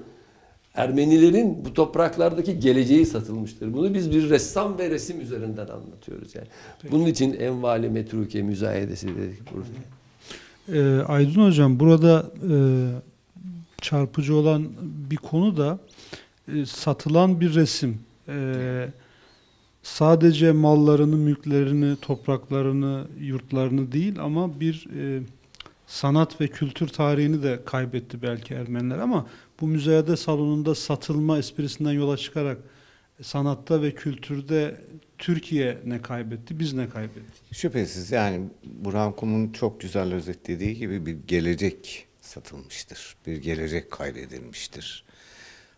C: Ermenilerin bu topraklardaki geleceği satılmıştır. Bunu biz bir ressam ve resim üzerinden anlatıyoruz yani. Bunun için envali metruke müzayedesi dedik burada.
A: Ee, Aydın Hocam burada e, çarpıcı olan bir konu da e, satılan bir resim. E, sadece mallarını, mülklerini, topraklarını, yurtlarını değil ama bir e, sanat ve kültür tarihini de kaybetti belki Ermeniler ama bu müzeyede salonunda satılma esprisinden yola çıkarak sanatta ve kültürde Türkiye ne kaybetti, biz ne kaybettik?
B: Şüphesiz yani Burhan Kum'un çok güzel özetlediği gibi bir gelecek satılmıştır. Bir gelecek kaybedilmiştir.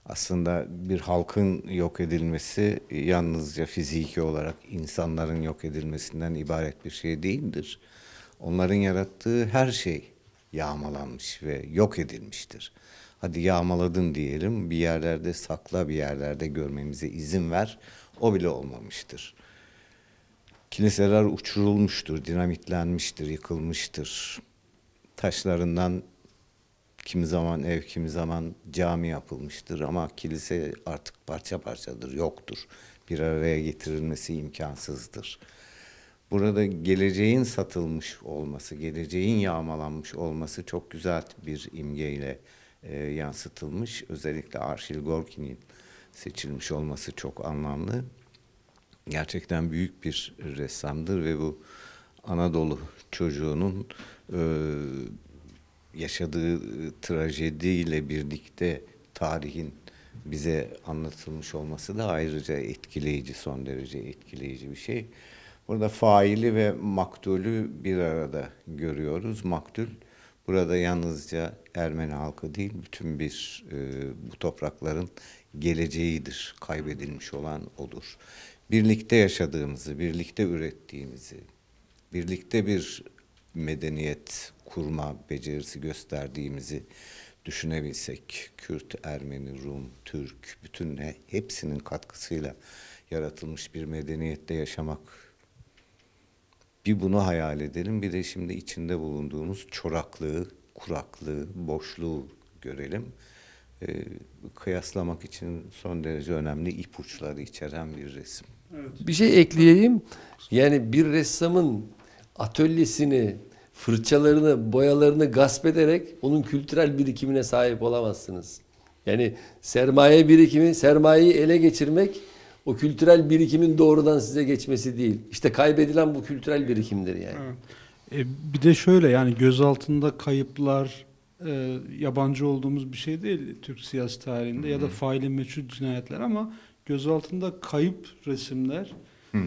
B: Aslında bir halkın yok edilmesi yalnızca fiziki olarak insanların yok edilmesinden ibaret bir şey değildir. Onların yarattığı her şey yağmalanmış ve yok edilmiştir. Hadi yağmaladın diyelim bir yerlerde sakla bir yerlerde görmemize izin ver. O bile olmamıştır. Kiliseler uçurulmuştur, dinamitlenmiştir, yıkılmıştır. Taşlarından kimi zaman ev, kimi zaman cami yapılmıştır ama kilise artık parça parçadır, yoktur. Bir araya getirilmesi imkansızdır. Burada geleceğin satılmış olması, geleceğin yağmalanmış olması çok güzel bir imgeyle e, yansıtılmış. Özellikle Arşil Gorki'nin seçilmiş olması çok anlamlı. Gerçekten büyük bir ressamdır ve bu Anadolu çocuğunun e, yaşadığı trajediyle birlikte tarihin bize anlatılmış olması da ayrıca etkileyici, son derece etkileyici bir şey. Burada faili ve maktulü bir arada görüyoruz. Maktul burada yalnızca Ermeni halkı değil, bütün bir e, bu toprakların geleceğidir. Kaybedilmiş olan odur. Birlikte yaşadığımızı, birlikte ürettiğimizi, birlikte bir medeniyet kurma becerisi gösterdiğimizi düşünebilsek, Kürt, Ermeni, Rum, Türk, bütün hepsinin katkısıyla yaratılmış bir medeniyette yaşamak bir bunu hayal edelim. Bir de şimdi içinde bulunduğumuz çoraklığı, kuraklığı, boşluğu görelim. Ee, kıyaslamak için son derece önemli ipuçları içeren bir resim.
C: Bir şey ekleyeyim. Yani bir ressamın atölyesini, fırçalarını, boyalarını gasp ederek onun kültürel birikimine sahip olamazsınız. Yani sermaye birikimi, sermayeyi ele geçirmek o kültürel birikimin doğrudan size geçmesi değil. İşte kaybedilen bu kültürel birikimdir yani.
A: E, bir de şöyle yani göz altında kayıplar e, yabancı olduğumuz bir şey değil Türk siyasi tarihinde ya da faili meçhul cinayetler ama göz altında kayıp resimler,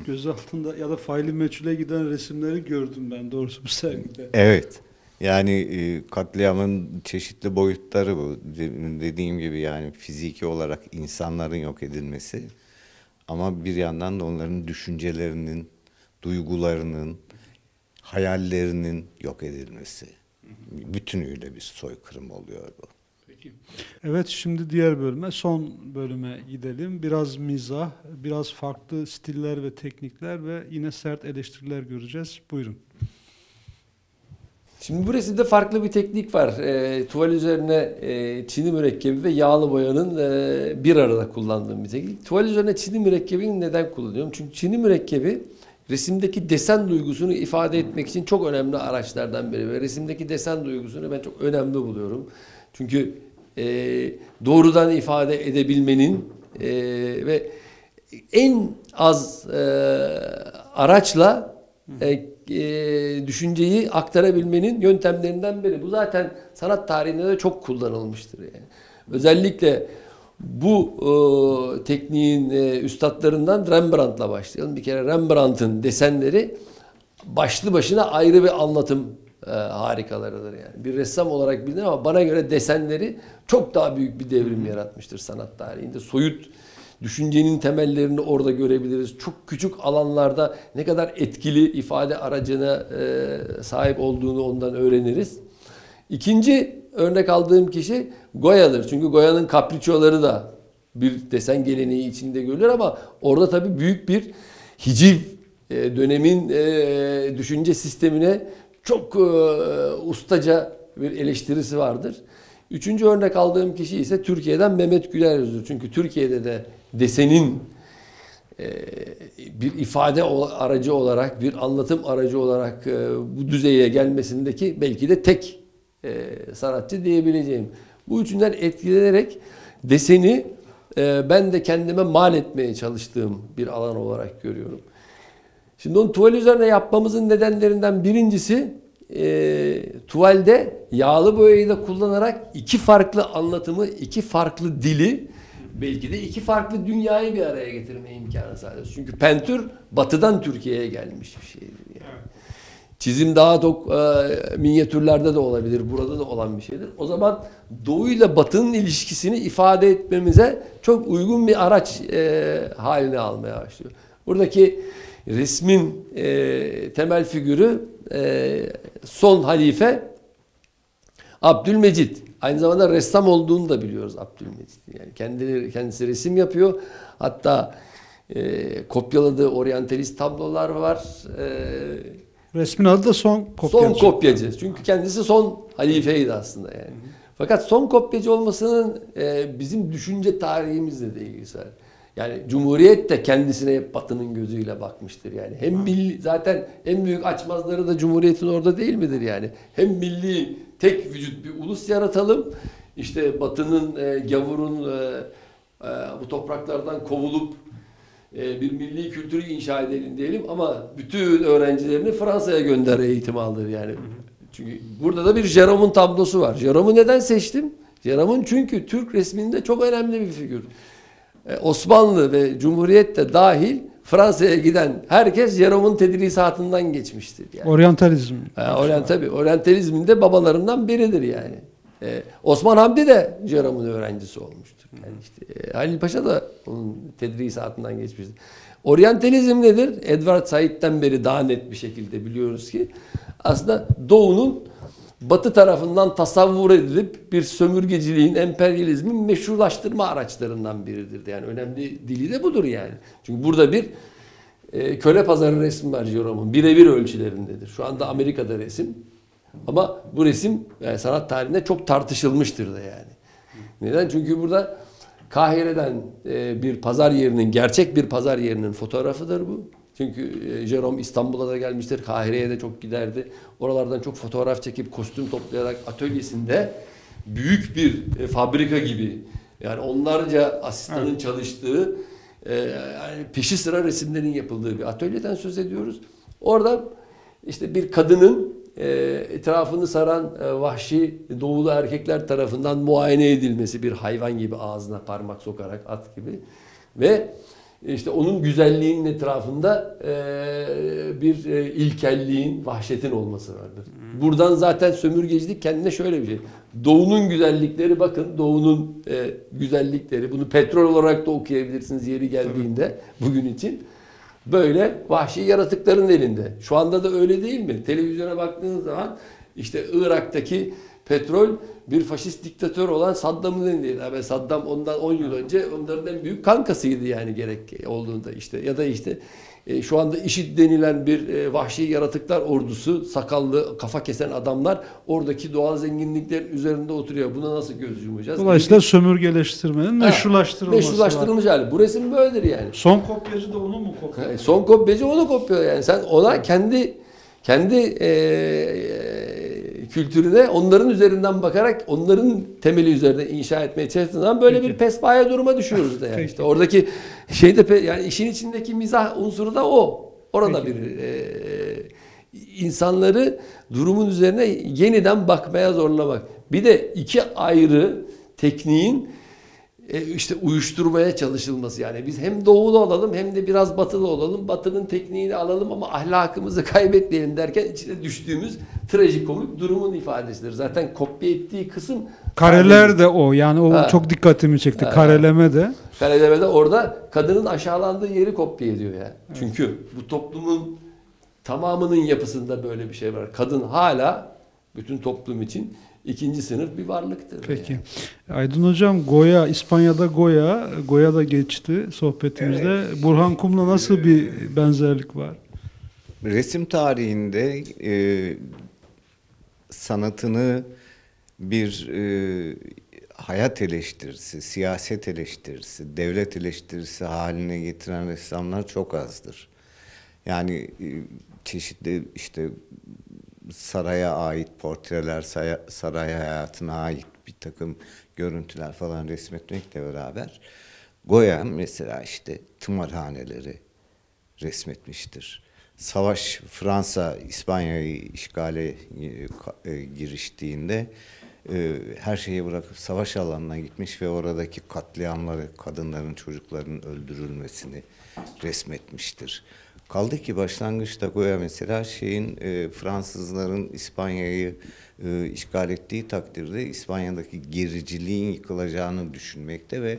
A: göz altında ya da faili meçhule giden resimleri gördüm ben doğrusu bu sergide.
B: Evet. Yani e, katliamın çeşitli boyutları bu. De- Dediğim gibi yani fiziki olarak insanların yok edilmesi. Ama bir yandan da onların düşüncelerinin, duygularının, hayallerinin yok edilmesi. Bütünüyle bir soykırım oluyor bu.
A: Peki. Evet şimdi diğer bölüme, son bölüme gidelim. Biraz mizah, biraz farklı stiller ve teknikler ve yine sert eleştiriler göreceğiz. Buyurun.
C: Şimdi bu resimde farklı bir teknik var. E, tuval üzerine e, çini mürekkebi ve yağlı boyanın e, bir arada kullandığım bir teknik. Tuval üzerine çini mürekkebini neden kullanıyorum? Çünkü çini mürekkebi resimdeki desen duygusunu ifade etmek için çok önemli araçlardan biri. Ve resimdeki desen duygusunu ben çok önemli buluyorum. Çünkü e, doğrudan ifade edebilmenin e, ve en az e, araçla e, e, düşünceyi aktarabilmenin yöntemlerinden biri. Bu zaten sanat tarihinde de çok kullanılmıştır. Yani. Özellikle bu e, tekniğin e, üstadlarından Rembrandt'la başlayalım. Bir kere Rembrandt'ın desenleri başlı başına ayrı bir anlatım e, harikalarıdır yani. Bir ressam olarak bilinir ama bana göre desenleri çok daha büyük bir devrim yaratmıştır sanat tarihinde. Soyut düşüncenin temellerini orada görebiliriz. Çok küçük alanlarda ne kadar etkili ifade aracına e, sahip olduğunu ondan öğreniriz. İkinci örnek aldığım kişi Goya'dır. Çünkü Goya'nın kapriçoları da bir desen geleneği içinde görülür ama orada tabii büyük bir hiciv e, dönemin e, düşünce sistemine çok e, ustaca bir eleştirisi vardır. Üçüncü örnek aldığım kişi ise Türkiye'den Mehmet Güler Yüz'dür. Çünkü Türkiye'de de desenin e, bir ifade aracı olarak, bir anlatım aracı olarak e, bu düzeye gelmesindeki belki de tek e, sanatçı diyebileceğim. Bu üçünden etkilenerek deseni ben de kendime mal etmeye çalıştığım bir alan olarak görüyorum. Şimdi onu tuval üzerine yapmamızın nedenlerinden birincisi e, tuvalde yağlı boyayı da kullanarak iki farklı anlatımı, iki farklı dili belki de iki farklı dünyayı bir araya getirme imkanı sağlıyoruz. Çünkü pentür batıdan Türkiye'ye gelmiş bir şeydir. Yani. Çizim daha çok e, minyatürlerde de olabilir, burada da olan bir şeydir. O zaman Doğu ile Batı'nın ilişkisini ifade etmemize çok uygun bir araç e, haline almaya başlıyor. Buradaki resmin e, temel figürü e, son halife Abdülmecit. Aynı zamanda ressam olduğunu da biliyoruz Abdülmecit'in. Yani kendileri, kendisi resim yapıyor. Hatta e, kopyaladığı oryantalist tablolar var. E,
A: Resmin adı da son kopyacı.
C: Son kopyacı. Çünkü kendisi son halifeydi aslında yani. Fakat son kopyacı olmasının e, bizim düşünce tarihimizle de ilgisi var. Yani Cumhuriyet de kendisine hep Batı'nın gözüyle bakmıştır yani. Hem milli zaten en büyük açmazları da Cumhuriyet'in orada değil midir yani? Hem milli tek vücut bir ulus yaratalım. İşte Batı'nın e, gavurun e, e, bu topraklardan kovulup e, bir milli kültürü inşa edelim diyelim ama bütün öğrencilerini Fransa'ya gönder eğitim aldır yani. Çünkü burada da bir Jérôme'un tablosu var. Jérôme'u neden seçtim? Jérôme'un çünkü Türk resminde çok önemli bir figür. E, Osmanlı ve Cumhuriyet de dahil Fransa'ya giden herkes Jérôme'un tedrisatından geçmiştir. Yani.
A: Oryantalizm.
C: Ha, Orient tabii. Oryantalizmin de babalarından biridir yani. Ee, Osman Hamdi de Jerom'un öğrencisi olmuştur. Yani işte, e, Halil Paşa da onun tedrisatından geçmiştir. Oryantalizm nedir? Edward Said'den beri daha net bir şekilde biliyoruz ki aslında Doğu'nun Batı tarafından tasavvur edilip bir sömürgeciliğin, emperyalizmin meşrulaştırma araçlarından biridir. Yani önemli dili de budur yani. Çünkü burada bir e, köle pazarı resmi var Jerome'un. Birebir ölçülerindedir. Şu anda Amerika'da resim. Ama bu resim yani sanat tarihinde çok tartışılmıştır da yani. Neden? Çünkü burada Kahire'den e, bir pazar yerinin, gerçek bir pazar yerinin fotoğrafıdır bu. Çünkü e, Jerome İstanbul'a da gelmiştir, Kahire'ye de çok giderdi. Oralardan çok fotoğraf çekip kostüm toplayarak atölyesinde büyük bir e, fabrika gibi yani onlarca asistanın çalıştığı e, yani peşi sıra resimlerin yapıldığı bir atölyeden söz ediyoruz. Orada işte bir kadının etrafını saran vahşi doğulu erkekler tarafından muayene edilmesi bir hayvan gibi ağzına parmak sokarak at gibi ve işte onun güzelliğinin etrafında e, bir e, ilkelliğin, vahşetin olması vardır. Buradan zaten sömürgecilik kendine şöyle bir şey. Doğunun güzellikleri bakın doğunun e, güzellikleri bunu petrol olarak da okuyabilirsiniz yeri geldiğinde bugün için. Böyle vahşi yaratıkların elinde. Şu anda da öyle değil mi? Televizyona baktığınız zaman işte Irak'taki petrol bir faşist diktatör olan Saddam'ın elindeydi. Yani Saddam ondan 10 yıl önce onların en büyük kankasıydı yani gerek olduğunda işte ya da işte e, şu anda IŞİD denilen bir e, vahşi yaratıklar ordusu, sakallı, kafa kesen adamlar oradaki doğal zenginliklerin üzerinde oturuyor. Buna nasıl göz yumacağız?
A: Dolayısıyla sömürgeleştirmenin
C: Ha,
A: meşrulaştırılması var.
C: Meşrulaştırılmış hali. Bu resim böyledir yani.
A: Son kopyacı da onu mu kopyalıyor?
C: Ha, Son kopyacı onu kopyalıyor yani. Sen ona kendi kendi eee, kültürüne onların üzerinden bakarak onların temeli üzerinde inşa etmeye çalıştığın zaman böyle
A: Peki.
C: bir pespaya duruma düşüyoruz da yani. İşte oradaki şeyde pe- yani işin içindeki mizah unsuru da o. Orada
A: Peki.
C: bir eee, insanları durumun üzerine yeniden bakmaya zorlamak. Bir de iki ayrı tekniğin e, işte uyuşturmaya çalışılması yani biz hem doğulu olalım hem de biraz batılı olalım. Batının tekniğini alalım ama ahlakımızı <laughs> kaybetmeyelim derken içine düştüğümüz trajikomik durumun ifadesidir. Zaten kopya ettiği kısım
A: Kareler de o. Yani o
C: Ha.
A: çok dikkatimi çekti.
C: Ha.
A: Kareleme de.
C: Karelemede orada kadının aşağılandığı yeri kopya ediyor yani. Çünkü bu toplumun tamamının yapısında böyle bir şey var. Kadın hala bütün toplum için ikinci sınıf bir varlıktır.
A: Peki.
C: yani.
A: Aydın Hocam Goya, İspanya'da Goya, Goya da geçti sohbetimizde. Burhan Kum'la nasıl bir benzerlik var?
B: Resim tarihinde e, sanatını bir e, hayat eleştirisi, siyaset eleştirisi, devlet eleştirisi haline getiren ressamlar çok azdır. Yani e, çeşitli işte saraya ait portreler, saray hayatına ait bir takım görüntüler falan resmetmekle beraber Goya mesela işte tımarhaneleri resmetmiştir. Savaş Fransa İspanya'yı işgale e, e, giriştiğinde e, her şeyi bırakıp savaş alanına gitmiş ve oradaki katliamları, kadınların, çocukların öldürülmesini resmetmiştir. Kaldı ki başlangıçta Goya mesela şeyin e, Fransızların İspanya'yı e, işgal ettiği takdirde İspanya'daki gericiliğin yıkılacağını düşünmekte ve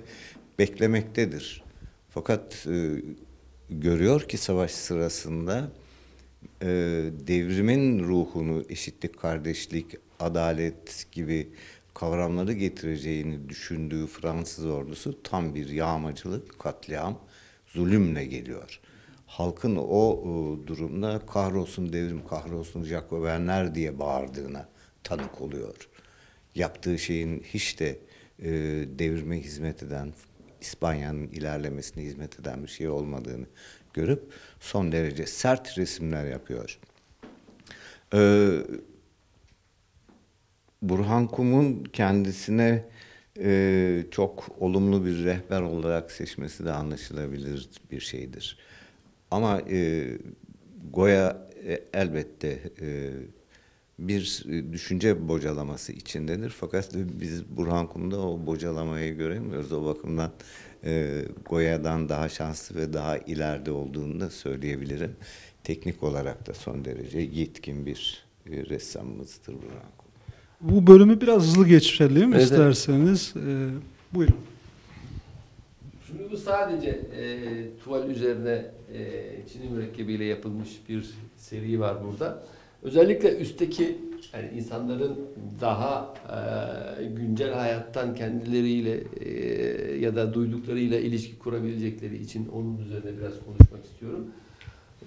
B: beklemektedir. Fakat e, görüyor ki savaş sırasında e, devrimin ruhunu eşitlik, kardeşlik, adalet gibi kavramları getireceğini düşündüğü Fransız ordusu tam bir yağmacılık, katliam, zulümle geliyor. Halkın o e, durumda kahrolsun devrim, kahrolsun Jacobenler diye bağırdığına tanık oluyor. Yaptığı şeyin hiç de e, devrime hizmet eden, İspanya'nın ilerlemesine hizmet eden bir şey olmadığını görüp son derece sert resimler yapıyor. Ee, Burhan Kum'un kendisine e, çok olumlu bir rehber olarak seçmesi de anlaşılabilir bir şeydir. Ama e, Goya e, elbette e, bir e, düşünce bocalaması içindedir. Fakat biz Burhan Kum'da o bocalamayı göremiyoruz. O bakımdan e, Goya'dan daha şanslı ve daha ileride olduğunu da söyleyebilirim. Teknik olarak da son derece yetkin bir e, ressamımızdır Burhan Kum.
A: Bu bölümü biraz hızlı geçelim
C: Evet.
A: isterseniz. Ee, buyurun.
C: Şimdi bu sadece e, tuval üzerine e, çini mürekkebiyle yapılmış bir seri var burada. Özellikle üstteki yani insanların daha e, güncel hayattan kendileriyle e, ya da duyduklarıyla ilişki kurabilecekleri için onun üzerine biraz konuşmak istiyorum.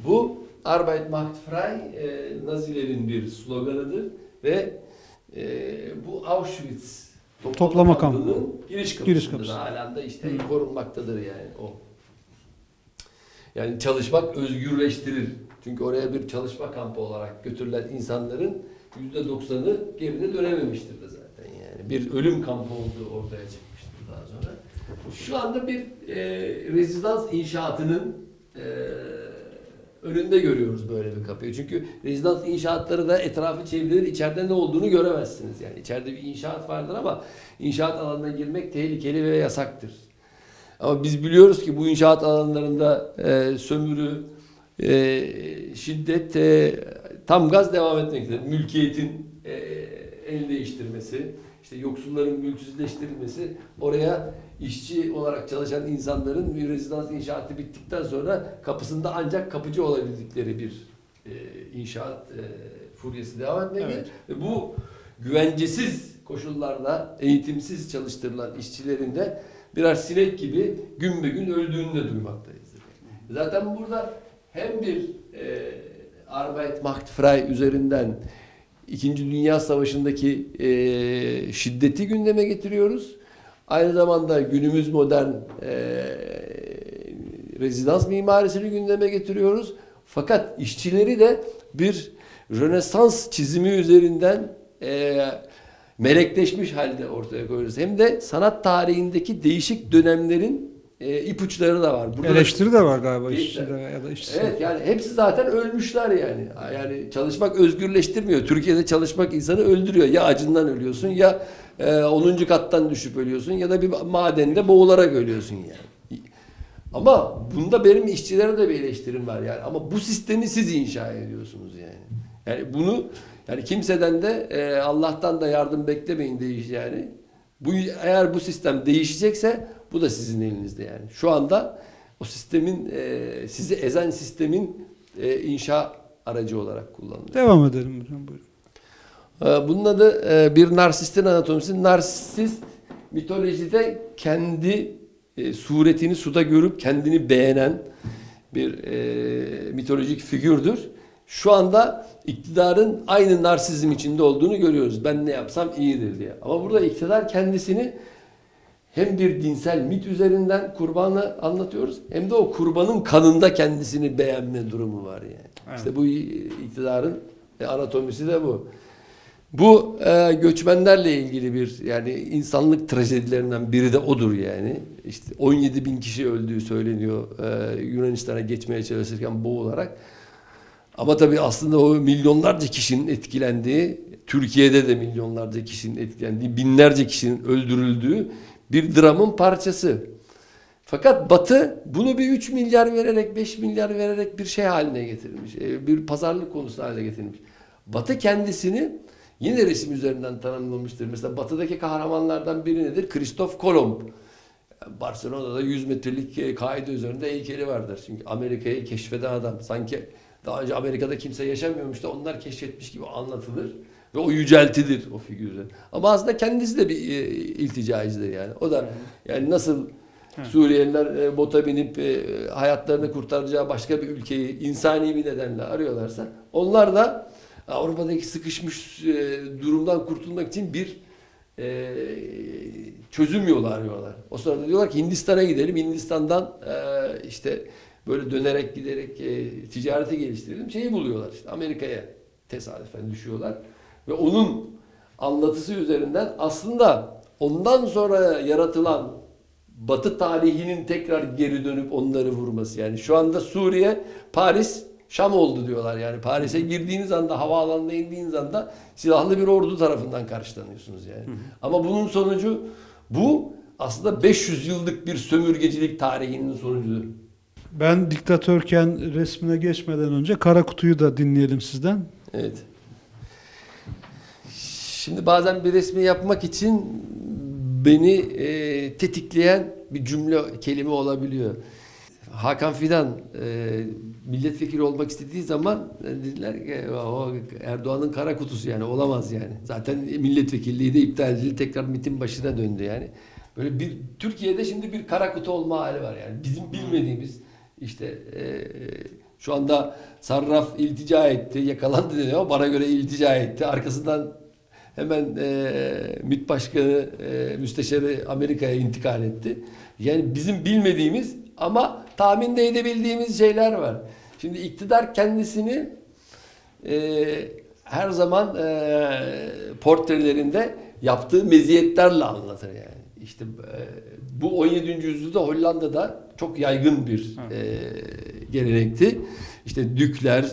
C: Bu Arbeit macht frei e, Nazilerin bir sloganıdır ve e, bu Auschwitz
A: Toplama kampı.
C: kampının giriş kapısıdır.
A: Giriş kapısı.
C: Halen de işte korunmaktadır yani o. Yani çalışmak özgürleştirir. Çünkü oraya bir çalışma kampı olarak götürülen insanların %90'ı geride dönememiştir de zaten yani. Bir ölüm kampı olduğu ortaya çıkmıştır daha sonra. Şu anda bir e, rezidans inşaatının e, önünde görüyoruz böyle bir kapıyı. Çünkü rezidans inşaatları da etrafı çevrilir, içeride ne olduğunu göremezsiniz. Yani içeride bir inşaat vardır ama inşaat alanına girmek tehlikeli ve yasaktır. Ama biz biliyoruz ki bu inşaat alanlarında e, sömürü, e, şiddet e, tam gaz devam etmektedir. Mülkiyetin e, el değiştirmesi, işte yoksulların mülksüzleştirilmesi, oraya işçi olarak çalışan insanların bir rezidans inşaatı bittikten sonra kapısında ancak kapıcı olabildikleri bir e, inşaat e, furyası devam etmektedir.
A: Evet.
C: Ve bu güvencesiz koşullarda eğitimsiz çalıştırılan işçilerin de birer sinek gibi gün be gün öldüğünü de duymaktayızdır. Zaten burada hem bir e, Arbeitsmachtfrei üzerinden İkinci Dünya Savaşı'ndaki e, şiddeti gündeme getiriyoruz. Aynı zamanda günümüz modern e, rezidans mimarisini gündeme getiriyoruz. Fakat işçileri de bir Rönesans çizimi üzerinden e, melekleşmiş halde ortaya koyuyoruz. Hem de sanat tarihindeki değişik dönemlerin e, ipuçları da var. Burada da-
D: Eleştiri de var galiba işçilere ya da işçisine.
C: Evet yani hepsi zaten ölmüşler yani. Yani çalışmak özgürleştirmiyor. Türkiye'de çalışmak insanı öldürüyor. Ya acından ölüyorsun ya e, 10. kattan düşüp ölüyorsun ya da bir madende boğularak ölüyorsun yani. Ama bunda benim işçilere de bir eleştirim var yani. Ama bu sistemi siz inşa ediyorsunuz yani. Yani bunu yani kimseden de e, Allah'tan da yardım beklemeyin değiş yani. Bu eğer bu sistem değişecekse bu da sizin elinizde yani. Şu anda o sistemin e, sizi ezen sistemin e, inşa aracı olarak kullanılıyor.
D: Devam edelim hocam buyurun.
C: Ee, Bunun adı e, bir narsistin anatomisi. Narsist mitolojide kendi e, suretini suda görüp kendini beğenen bir e, mitolojik figürdür. Şu anda iktidarın aynı narsizm içinde olduğunu görüyoruz. Ben ne yapsam iyidir diye. Ama burada iktidar kendisini hem bir dinsel mit üzerinden kurbanı anlatıyoruz hem de o kurbanın kanında kendisini beğenme durumu var yani.
D: Evet.
C: İşte bu iktidarın anatomisi de bu. Bu e, göçmenlerle ilgili bir yani insanlık trajedilerinden biri de odur yani. İşte 17 bin kişi öldüğü söyleniyor e, Yunanistan'a geçmeye çalışırken boğularak. Ama tabii aslında o milyonlarca kişinin etkilendiği, Türkiye'de de milyonlarca kişinin etkilendiği, binlerce kişinin öldürüldüğü bir dramın parçası. Fakat Batı bunu bir 3 milyar vererek, 5 milyar vererek bir şey haline getirmiş. e, Bir pazarlık konusu haline getirmiş. Batı kendisini yine resim üzerinden tanımlamıştır. Mesela Batı'daki kahramanlardan biri nedir? Kristof Kolomb. Barcelona'da 100 metrelik e, kaide üzerinde heykeli vardır. Çünkü Amerika'yı keşfeden adam. Sanki daha önce Amerika'da kimse yaşamıyormuş da onlar keşfetmiş gibi anlatılır. Ve o yüceltidir o figürü. Ama aslında kendisi de bir e, ilticaidir yani. O da yani nasıl Suriyeliler e, bota binip hayatlarını kurtaracağı başka bir ülkeyi insani bir nedenle arıyorlarsa onlar da Avrupa'daki sıkışmış e, durumdan kurtulmak için bir e, çözüm yolu arıyorlar. O sırada diyorlar ki Hindistan'a gidelim. Hindistan'dan e, işte böyle dönerek giderek e, ticareti geliştirelim. Şeyi buluyorlar işte Amerika'ya tesadüfen düşüyorlar. Ve onun anlatısı üzerinden aslında ondan sonra yaratılan Batı tarihinin tekrar geri dönüp onları vurması. Yani şu anda Suriye, Paris, Şam oldu diyorlar. Yani Paris'e girdiğiniz anda, havaalanına indiğiniz anda silahlı bir ordu tarafından karşılanıyorsunuz yani. Ama bunun sonucu bu aslında 500 yıllık bir sömürgecilik tarihinin sonucudur.
A: Ben diktatörken resmine geçmeden önce Kara Kutu'yu da dinleyelim sizden.
C: Evet. Şimdi bazen bir resmi yapmak için beni e, tetikleyen bir cümle, kelime olabiliyor. Hakan Fidan e, milletvekili olmak istediği zaman e, dediler ki o Erdoğan'ın kara kutusu yani olamaz yani. Zaten milletvekilliği de iptal edildi tekrar MIT'in başına döndü yani. Böyle bir Türkiye'de şimdi bir kara kutu olma hali var yani. Bizim bilmediğimiz işte e, şu anda Sarraf iltica etti, yakalandı deniyor ama bana göre iltica etti. Arkasından hemen e, MİT Başkanı, e, Müsteşarı Amerika'ya intikal etti. Yani bizim bilmediğimiz ama tahmin de edebildiğimiz şeyler var. Şimdi iktidar kendisini e, her zaman e, portrelerinde yaptığı meziyetlerle anlatır yani. İşte e, bu 17. yüzyılda Hollanda'da çok yaygın bir e, gelenekti. İşte dükler,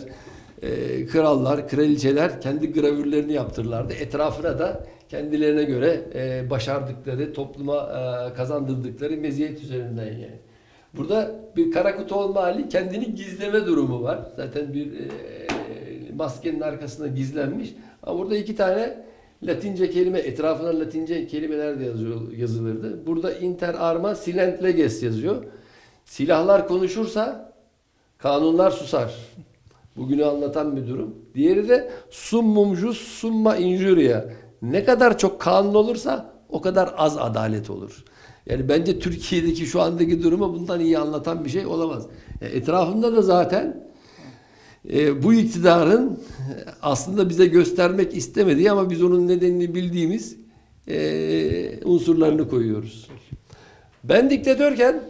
C: e, krallar, kraliçeler kendi gravürlerini yaptırırlardı. Etrafına da kendilerine göre e, başardıkları, topluma e, kazandırdıkları meziyet üzerinden yani. Burada bir kara kutu olma hali kendini gizleme durumu var. Zaten bir e, maskenin arkasında gizlenmiş. Ama burada iki tane Latince kelime, etrafına Latince kelimeler de yazıyor, yazılırdı. Burada inter arma silent leges yazıyor. Silahlar konuşursa kanunlar susar. Bugünü anlatan bir durum. Diğeri de summum jus summa injuria. Ne kadar çok kanun olursa o kadar az adalet olur. Yani bence Türkiye'deki şu andaki durumu bundan iyi anlatan bir şey olamaz. E, Etrafında da zaten e, bu iktidarın aslında bize göstermek istemediği ama biz onun nedenini bildiğimiz e, unsurlarını koyuyoruz. Ben diktatörken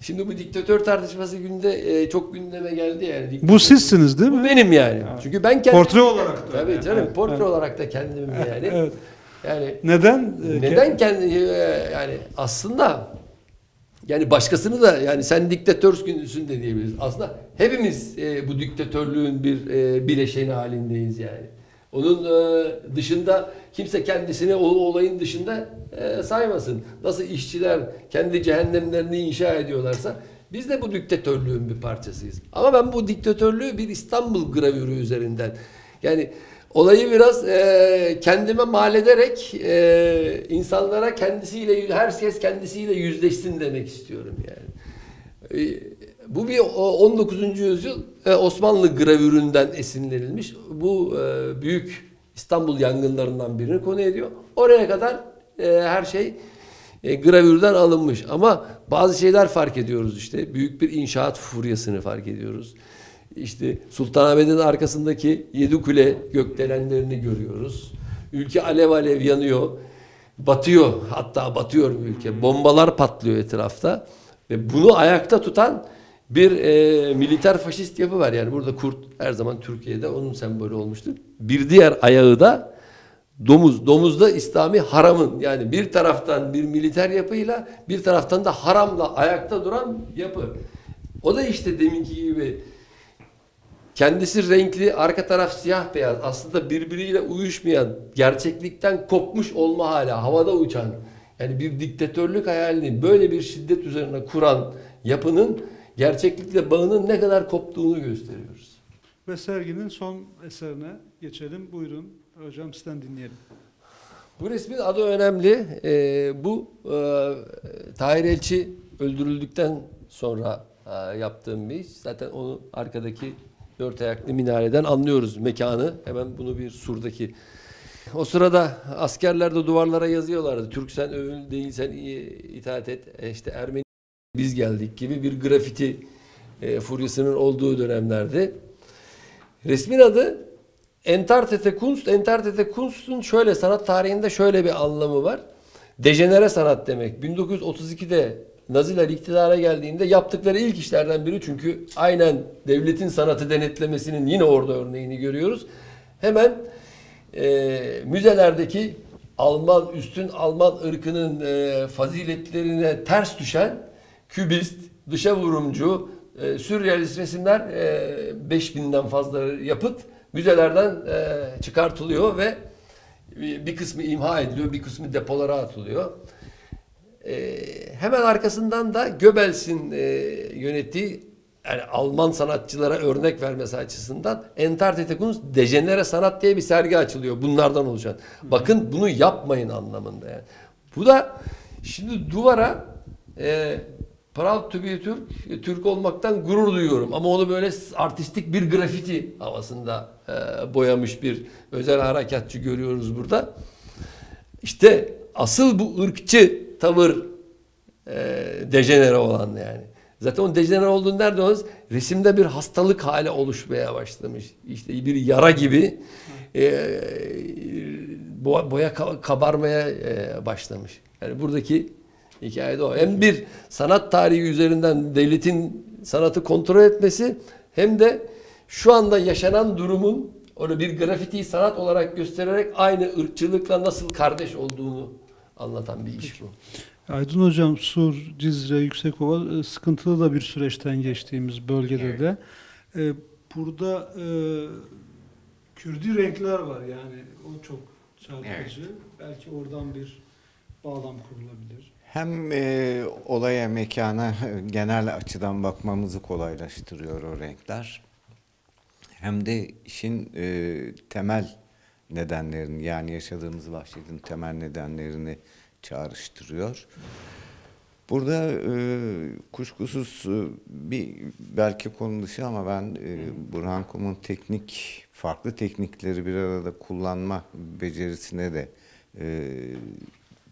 C: şimdi bu diktatör tartışması günde e, çok gündeme geldi yani. Diktatör-
A: Bu sizsiniz değil
C: Bu
A: mi?
C: benim yani. Çünkü ben kendim
A: Portre olarak da.
C: Tabii canım
A: Evet,
C: portre
A: evet.
C: olarak da kendimim yani.
A: Evet.
C: Yani
A: Neden? Ee,
C: neden kendi e, yani aslında yani başkasını da yani sen diktatörsün de diyebiliriz. Aslında hepimiz e, bu diktatörlüğün bir e, bileşeni halindeyiz yani. Onun e, dışında kimse kendisini o olayın dışında e, saymasın. Nasıl işçiler kendi cehennemlerini inşa ediyorlarsa biz de bu diktatörlüğün bir parçasıyız. Ama ben bu diktatörlüğü bir İstanbul gravürü üzerinden yani olayı biraz e, kendime mal ederek e, insanlara kendisiyle herkes kendisiyle yüzleşsin demek istiyorum yani. E, bu bir o 19. yüzyıl e, Osmanlı gravüründen esinlenilmiş. Bu e, büyük İstanbul yangınlarından birini konu ediyor. Oraya kadar her şey gravürden alınmış. Ama bazı şeyler fark ediyoruz işte. Büyük bir inşaat furyasını fark ediyoruz. İşte Sultanahmet'in arkasındaki yedi kule gökdelenlerini görüyoruz. Ülke alev alev yanıyor. Batıyor. Hatta batıyor ülke. Bombalar patlıyor etrafta. Ve bunu ayakta tutan bir e, militer faşist yapı var. Yani burada kurt her zaman Türkiye'de onun sembolü olmuştur. Bir diğer ayağı da domuz. Domuz da İslami haramın yani bir taraftan bir militer yapıyla bir taraftan da haramla ayakta duran yapı. O da işte deminki gibi kendisi renkli, arka taraf siyah beyaz. Aslında birbiriyle uyuşmayan, gerçeklikten kopmuş olma hala, havada uçan. Yani bir diktatörlük hayalini böyle bir şiddet üzerine kuran yapının gerçeklikle bağının ne kadar koptuğunu gösteriyoruz.
A: Ve serginin son eserine geçelim. Buyurun hocam sizden dinleyelim.
C: Bu resmin adı önemli. Ee, bu e, Tahir Elçi öldürüldükten sonra e, yaptığım bir iş. Zaten onu arkadaki dört ayaklı minareden anlıyoruz mekanı. Hemen bunu bir surdaki. O sırada askerler de duvarlara yazıyorlardı. Türk sen övül değilsen itaat et. E işte Ermeni biz geldik gibi bir grafiti e, furyasının olduğu dönemlerde. Resmin adı Entartete Kunst. Entartete Kunst'un şöyle sanat tarihinde şöyle bir anlamı var. Dejenere sanat demek. 1932'de Naziler iktidara geldiğinde yaptıkları ilk işlerden biri çünkü aynen devletin sanatı denetlemesinin yine orada örneğini görüyoruz. Hemen e, müzelerdeki Alman üstün Alman ırkının e, faziletlerine ters düşen kübist, dışa vurumcu, e, sürrealist resimler e, 5000'den fazla yapıt müzelerden e, çıkartılıyor ve bir kısmı imha ediliyor, bir kısmı depolara atılıyor. E, hemen arkasından da Göbels'in e, yönettiği yani Alman sanatçılara örnek vermesi açısından Entartete Kunst Dejenere Sanat diye bir sergi açılıyor bunlardan oluşan. Bakın bunu yapmayın anlamında yani. Bu da şimdi duvara e, proud to be Türk, Türk olmaktan gurur duyuyorum. Ama onu böyle artistik bir grafiti havasında e, boyamış bir özel harekatçı görüyoruz burada. İşte asıl bu ırkçı tavır e, dejenere olan yani. Zaten o dejenere olduğunu nerede olmaz? Resimde bir hastalık hali oluşmaya başlamış. İşte bir yara gibi e, bo- boya ka- kabarmaya e, başlamış. Yani buradaki hikaye de o. Hem bir sanat tarihi üzerinden devletin sanatı kontrol etmesi hem de şu anda yaşanan durumun onu bir grafitiyi sanat olarak göstererek aynı ırkçılıkla nasıl kardeş olduğunu anlatan bir iş bu.
A: Aydın Hocam Sur, Cizre, Yüksekova e, sıkıntılı da bir süreçten geçtiğimiz bölgede de e, burada e, Kürdi renkler var yani o çok çarpıcı. Belki oradan bir bağlam kurulabilir.
B: Hem e, olaya, mekana <laughs> genel açıdan bakmamızı kolaylaştırıyor o renkler. Hem de işin e, temel nedenlerini yani yaşadığımız vahşetin temel nedenlerini çağrıştırıyor. Burada e, kuşkusuz e, bir belki konu dışı ama ben e, Burhan Kum'un teknik farklı teknikleri bir arada kullanma becerisine de e,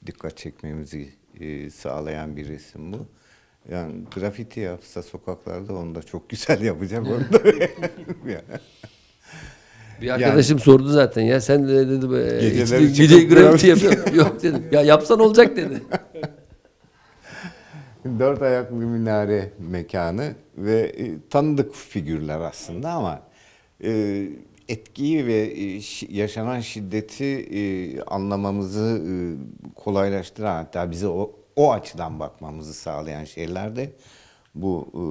B: dikkat çekmemizi e, sağlayan bir resim bu. Yani grafiti yapsa sokaklarda onu da çok <laughs> güzel yapacak onu da. <laughs>
C: Bir arkadaşım sordu zaten ya sen de dedi
B: Geceleri
C: hiç gece grafiti yapıyor. <laughs> Yok dedim. Ya yapsan olacak dedi. <laughs>
B: Dört ayaklı minare mekanı ve e, tanıdık figürler aslında ama e, etkiyi ve e, yaşanan şiddeti e, anlamamızı e, kolaylaştıran hatta bize o, o açıdan bakmamızı sağlayan şeyler de bu e,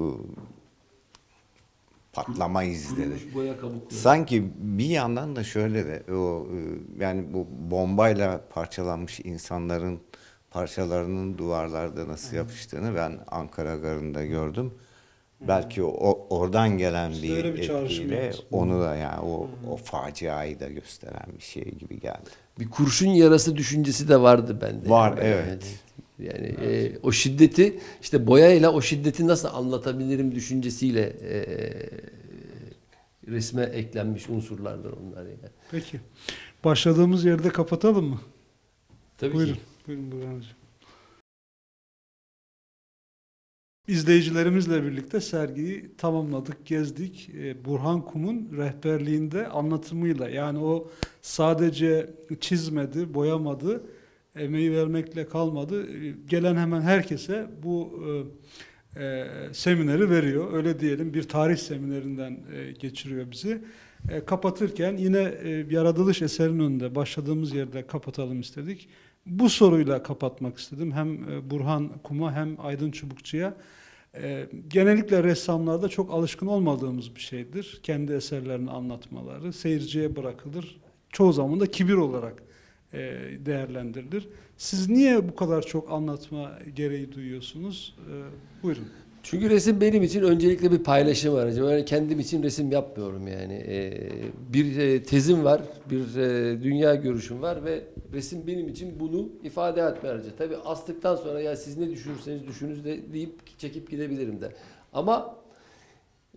B: patlama izleri.
C: Boya kabukları.
B: Sanki bir yandan da şöyle de o e, yani bu bombayla parçalanmış insanların parçalarının duvarlarda nasıl yapıştığını ben Ankara Garı'nda gördüm. Belki o oradan gelen
A: İşte
B: bir,
A: bir
B: etkiyle onu da yani o o faciayı da gösteren bir şey gibi geldi.
C: Bir kurşun yarası düşüncesi de vardı bende.
B: Var,
C: Yani,
B: evet.
C: Yani e, o şiddeti işte boyayla o şiddeti nasıl anlatabilirim düşüncesiyle e, resme eklenmiş unsurlardır onlar yani.
A: Peki. Başladığımız yerde kapatalım mı?
C: Tabii
A: Buyurun.
C: ki.
A: Buyurun Burhan Hocam. İzleyicilerimizle birlikte sergiyi tamamladık, gezdik. Ee, Burhan Kum'un rehberliğinde anlatımıyla yani o sadece çizmedi, boyamadı, emeği vermekle kalmadı. Ee, Gelen hemen herkese bu e, e, semineri veriyor. Öyle diyelim bir tarih seminerinden e, geçiriyor bizi. E, kapatırken yine e, yaratılış eserinin önünde başladığımız yerde kapatalım istedik. Bu soruyla kapatmak istedim. Hem e, Burhan Kum'a hem Aydın Çubukçu'ya. E, genellikle ressamlarda çok alışkın olmadığımız bir şeydir. Kendi eserlerini anlatmaları seyirciye bırakılır. Çoğu zaman da kibir olarak e, değerlendirilir. Siz niye bu kadar çok anlatma gereği duyuyorsunuz? E, buyurun.
C: Çünkü resim benim için öncelikle bir paylaşım aracı. Yani kendim için resim yapmıyorum yani. Ee, bir e, tezim var, bir e, dünya görüşüm var ve resim benim için bunu ifade etme aracı. Tabii astıktan sonra ya siz ne düşünürseniz düşününüz de deyip çekip gidebilirim de. Ama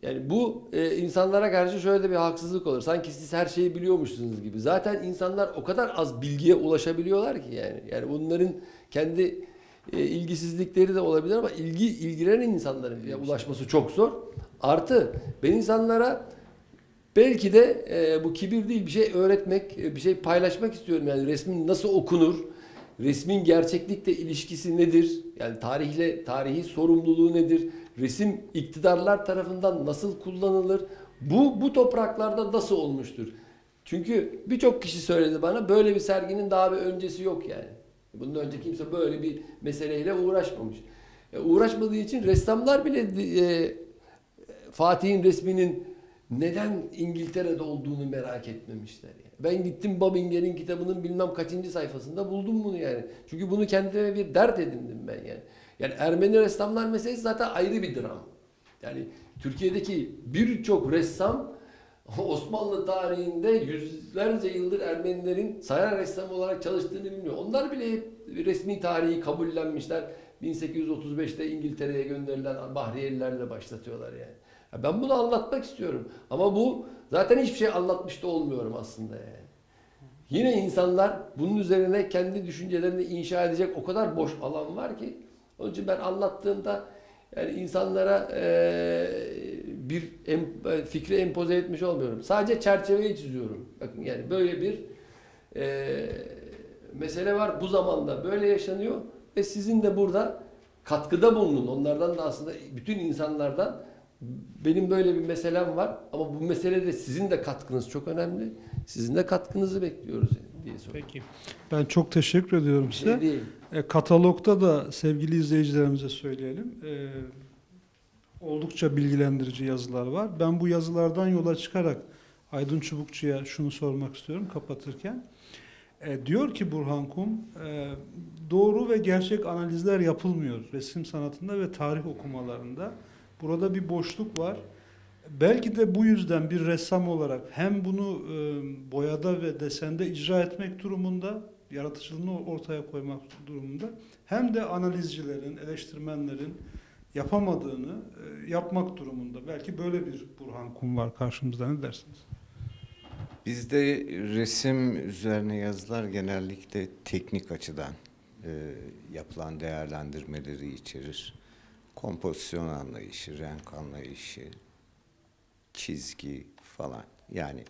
C: yani bu e, insanlara karşı şöyle de bir haksızlık olur. Sanki siz her şeyi biliyormuşsunuz gibi. Zaten insanlar o kadar az bilgiye ulaşabiliyorlar ki yani. Yani bunların kendi e, ilgisizlikleri de olabilir ama ilgi ilgilenen insanların ya ulaşması çok zor. Artı ben insanlara belki de e, bu kibir değil bir şey öğretmek, e, bir şey paylaşmak istiyorum. Yani resmin nasıl okunur? Resmin gerçeklikle ilişkisi nedir? Yani tarihle tarihi sorumluluğu nedir? Resim iktidarlar tarafından nasıl kullanılır? Bu bu topraklarda nasıl olmuştur? Çünkü birçok kişi söyledi bana böyle bir serginin daha bir öncesi yok yani. Bundan önce kimse böyle bir meseleyle uğraşmamış. E, uğraşmadığı için ressamlar bile e, Fatih'in resminin neden İngiltere'de olduğunu merak etmemişler. Yani. Ben gittim Babinger'in kitabının bilmem kaçıncı sayfasında buldum bunu yani. Çünkü bunu kendime bir dert edindim ben yani. Yani Ermeni ressamlar meselesi zaten ayrı bir dram. Yani Türkiye'deki birçok ressam <laughs> Osmanlı tarihinde yüzlerce yıldır Ermenilerin saray ressamı olarak çalıştığını bilmiyor. Onlar bile resmi tarihi kabullenmişler. 1835'te İngiltere'ye gönderilen Bahriyelilerle başlatıyorlar yani. Ya ben bunu anlatmak istiyorum. Ama bu zaten hiçbir şey anlatmış da olmuyorum aslında yani. Yine insanlar bunun üzerine kendi düşüncelerini inşa edecek o kadar boş alan var ki onun için ben anlattığımda yani insanlara eee, bir em- fikri empoze etmiş olmuyorum. Sadece çerçeveyi çiziyorum. Bakın yani böyle bir eee, mesele var. Bu zamanda böyle yaşanıyor ve sizin de burada katkıda bulunun. Onlardan da aslında bütün insanlardan benim böyle bir meselem var ama bu meselede sizin de katkınız çok önemli. Sizin de katkınızı bekliyoruz diye soruyorum.
A: Peki. Ben çok teşekkür ediyorum size.
C: Şey.
A: E, katalogda da sevgili izleyicilerimize söyleyelim. e, oldukça bilgilendirici yazılar var. Ben bu yazılardan yola çıkarak Aydın Çubukçu'ya şunu sormak istiyorum kapatırken. E, diyor ki Burhan Kum, e, doğru ve gerçek analizler yapılmıyor resim sanatında ve tarih okumalarında. Burada bir boşluk var. Belki de bu yüzden bir ressam olarak hem bunu e, boyada ve desende icra etmek durumunda yaratıcılığını ortaya koymak durumunda hem de analizcilerin, eleştirmenlerin yapamadığını e, yapmak durumunda. Belki böyle bir Burhan Kum var karşımızda ne dersiniz?
B: Bizde resim üzerine yazılar genellikle teknik açıdan e, yapılan değerlendirmeleri içerir. Kompozisyon anlayışı, renk anlayışı, çizgi falan. Yani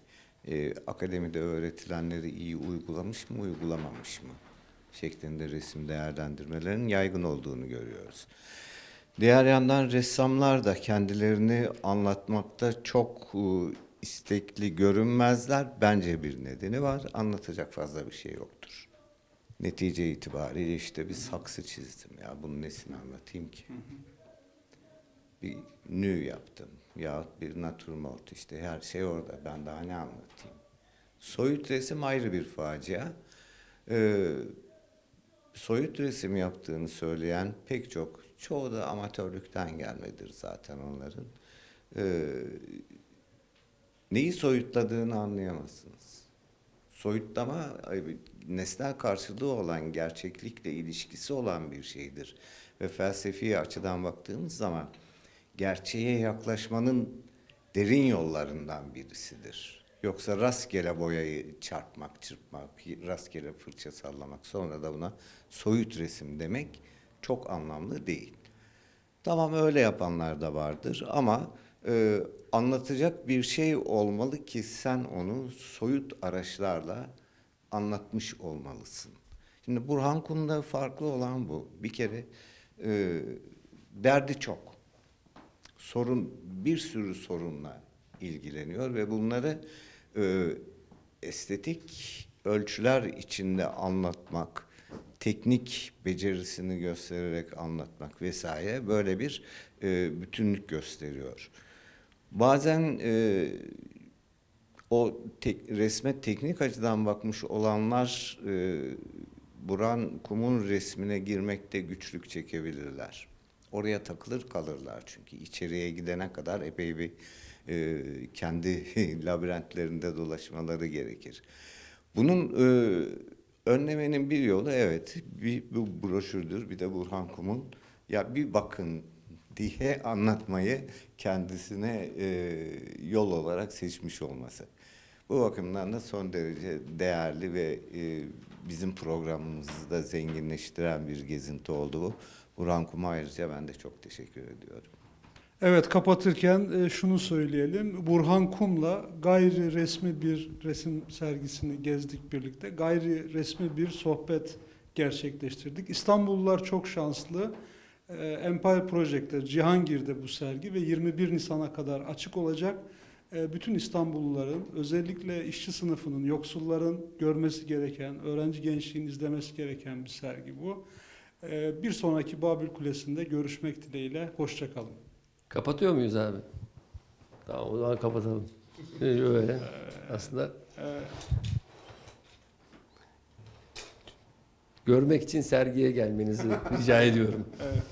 B: e, akademide öğretilenleri iyi uygulamış mı, uygulamamış mı şeklinde resim değerlendirmelerinin yaygın olduğunu görüyoruz. Diğer yandan ressamlar da kendilerini anlatmakta çok e, istekli görünmezler. Bence bir nedeni var. Anlatacak fazla bir şey yoktur. Netice itibariyle işte bir saksı çizdim ya. Bunun nesini anlatayım ki? Bir nü yaptım. Yahut bir natürmort işte her şey orada. Ben daha ne anlatayım? Soyut resim ayrı bir facia. Ee, soyut resim yaptığını söyleyen pek çok, çoğu da amatörlükten gelmedir zaten onların. Ee, neyi soyutladığını anlayamazsınız. Soyutlama nesnel karşılığı olan gerçeklikle ilişkisi olan bir şeydir. Ve felsefi açıdan baktığımız zaman gerçeğe yaklaşmanın derin yollarından birisidir. Yoksa rastgele boyayı çarpmak, çırpmak, rastgele fırça sallamak sonra da buna soyut resim demek çok anlamlı değil. Tamam öyle yapanlar da vardır ama e, anlatacak bir şey olmalı ki sen onu soyut araçlarla anlatmış olmalısın. Şimdi Burhan Kum'da farklı olan bu. Bir kere e, derdi çok. Sorun bir sürü sorunla ilgileniyor ve bunları e, estetik ölçüler içinde anlatmak, teknik becerisini göstererek anlatmak vesaire böyle bir e, bütünlük gösteriyor. Bazen e, o tek, resme teknik açıdan bakmış olanlar e, Buran Kum'un resmine girmekte güçlük çekebilirler. Oraya takılır kalırlar çünkü içeriye gidene kadar epey bir e, kendi <laughs> labirentlerinde dolaşmaları gerekir. Bunun e, önlemenin bir yolu evet bir bu broşürdür bir de Burhan Kum'un ya bir bakın diye anlatmayı kendisine e, yol olarak seçmiş olması. Bu bakımdan da son derece değerli ve e, bizim programımızı da zenginleştiren bir gezinti oldu bu. Burhan Kum'a ayrıca ben de çok teşekkür ediyorum.
A: Evet kapatırken e, şunu söyleyelim. Burhan Kum'la gayri resmi bir resim sergisini gezdik birlikte. Gayri resmi bir sohbet gerçekleştirdik. İstanbullular çok şanslı. E, Empire Project'te Cihangir'de bu sergi ve 21 Nisan'a kadar açık olacak. E, Bütün İstanbulluların özellikle işçi sınıfının, yoksulların görmesi gereken, öğrenci gençliğin izlemesi gereken bir sergi bu. E, Bir sonraki Babil Kulesi'nde görüşmek dileğiyle. Hoşçakalın.
C: Kapatıyor muyuz abi? Tamam o zaman kapatalım. Öyle. Aslında görmek için sergiye gelmenizi rica ediyorum.
A: Evet.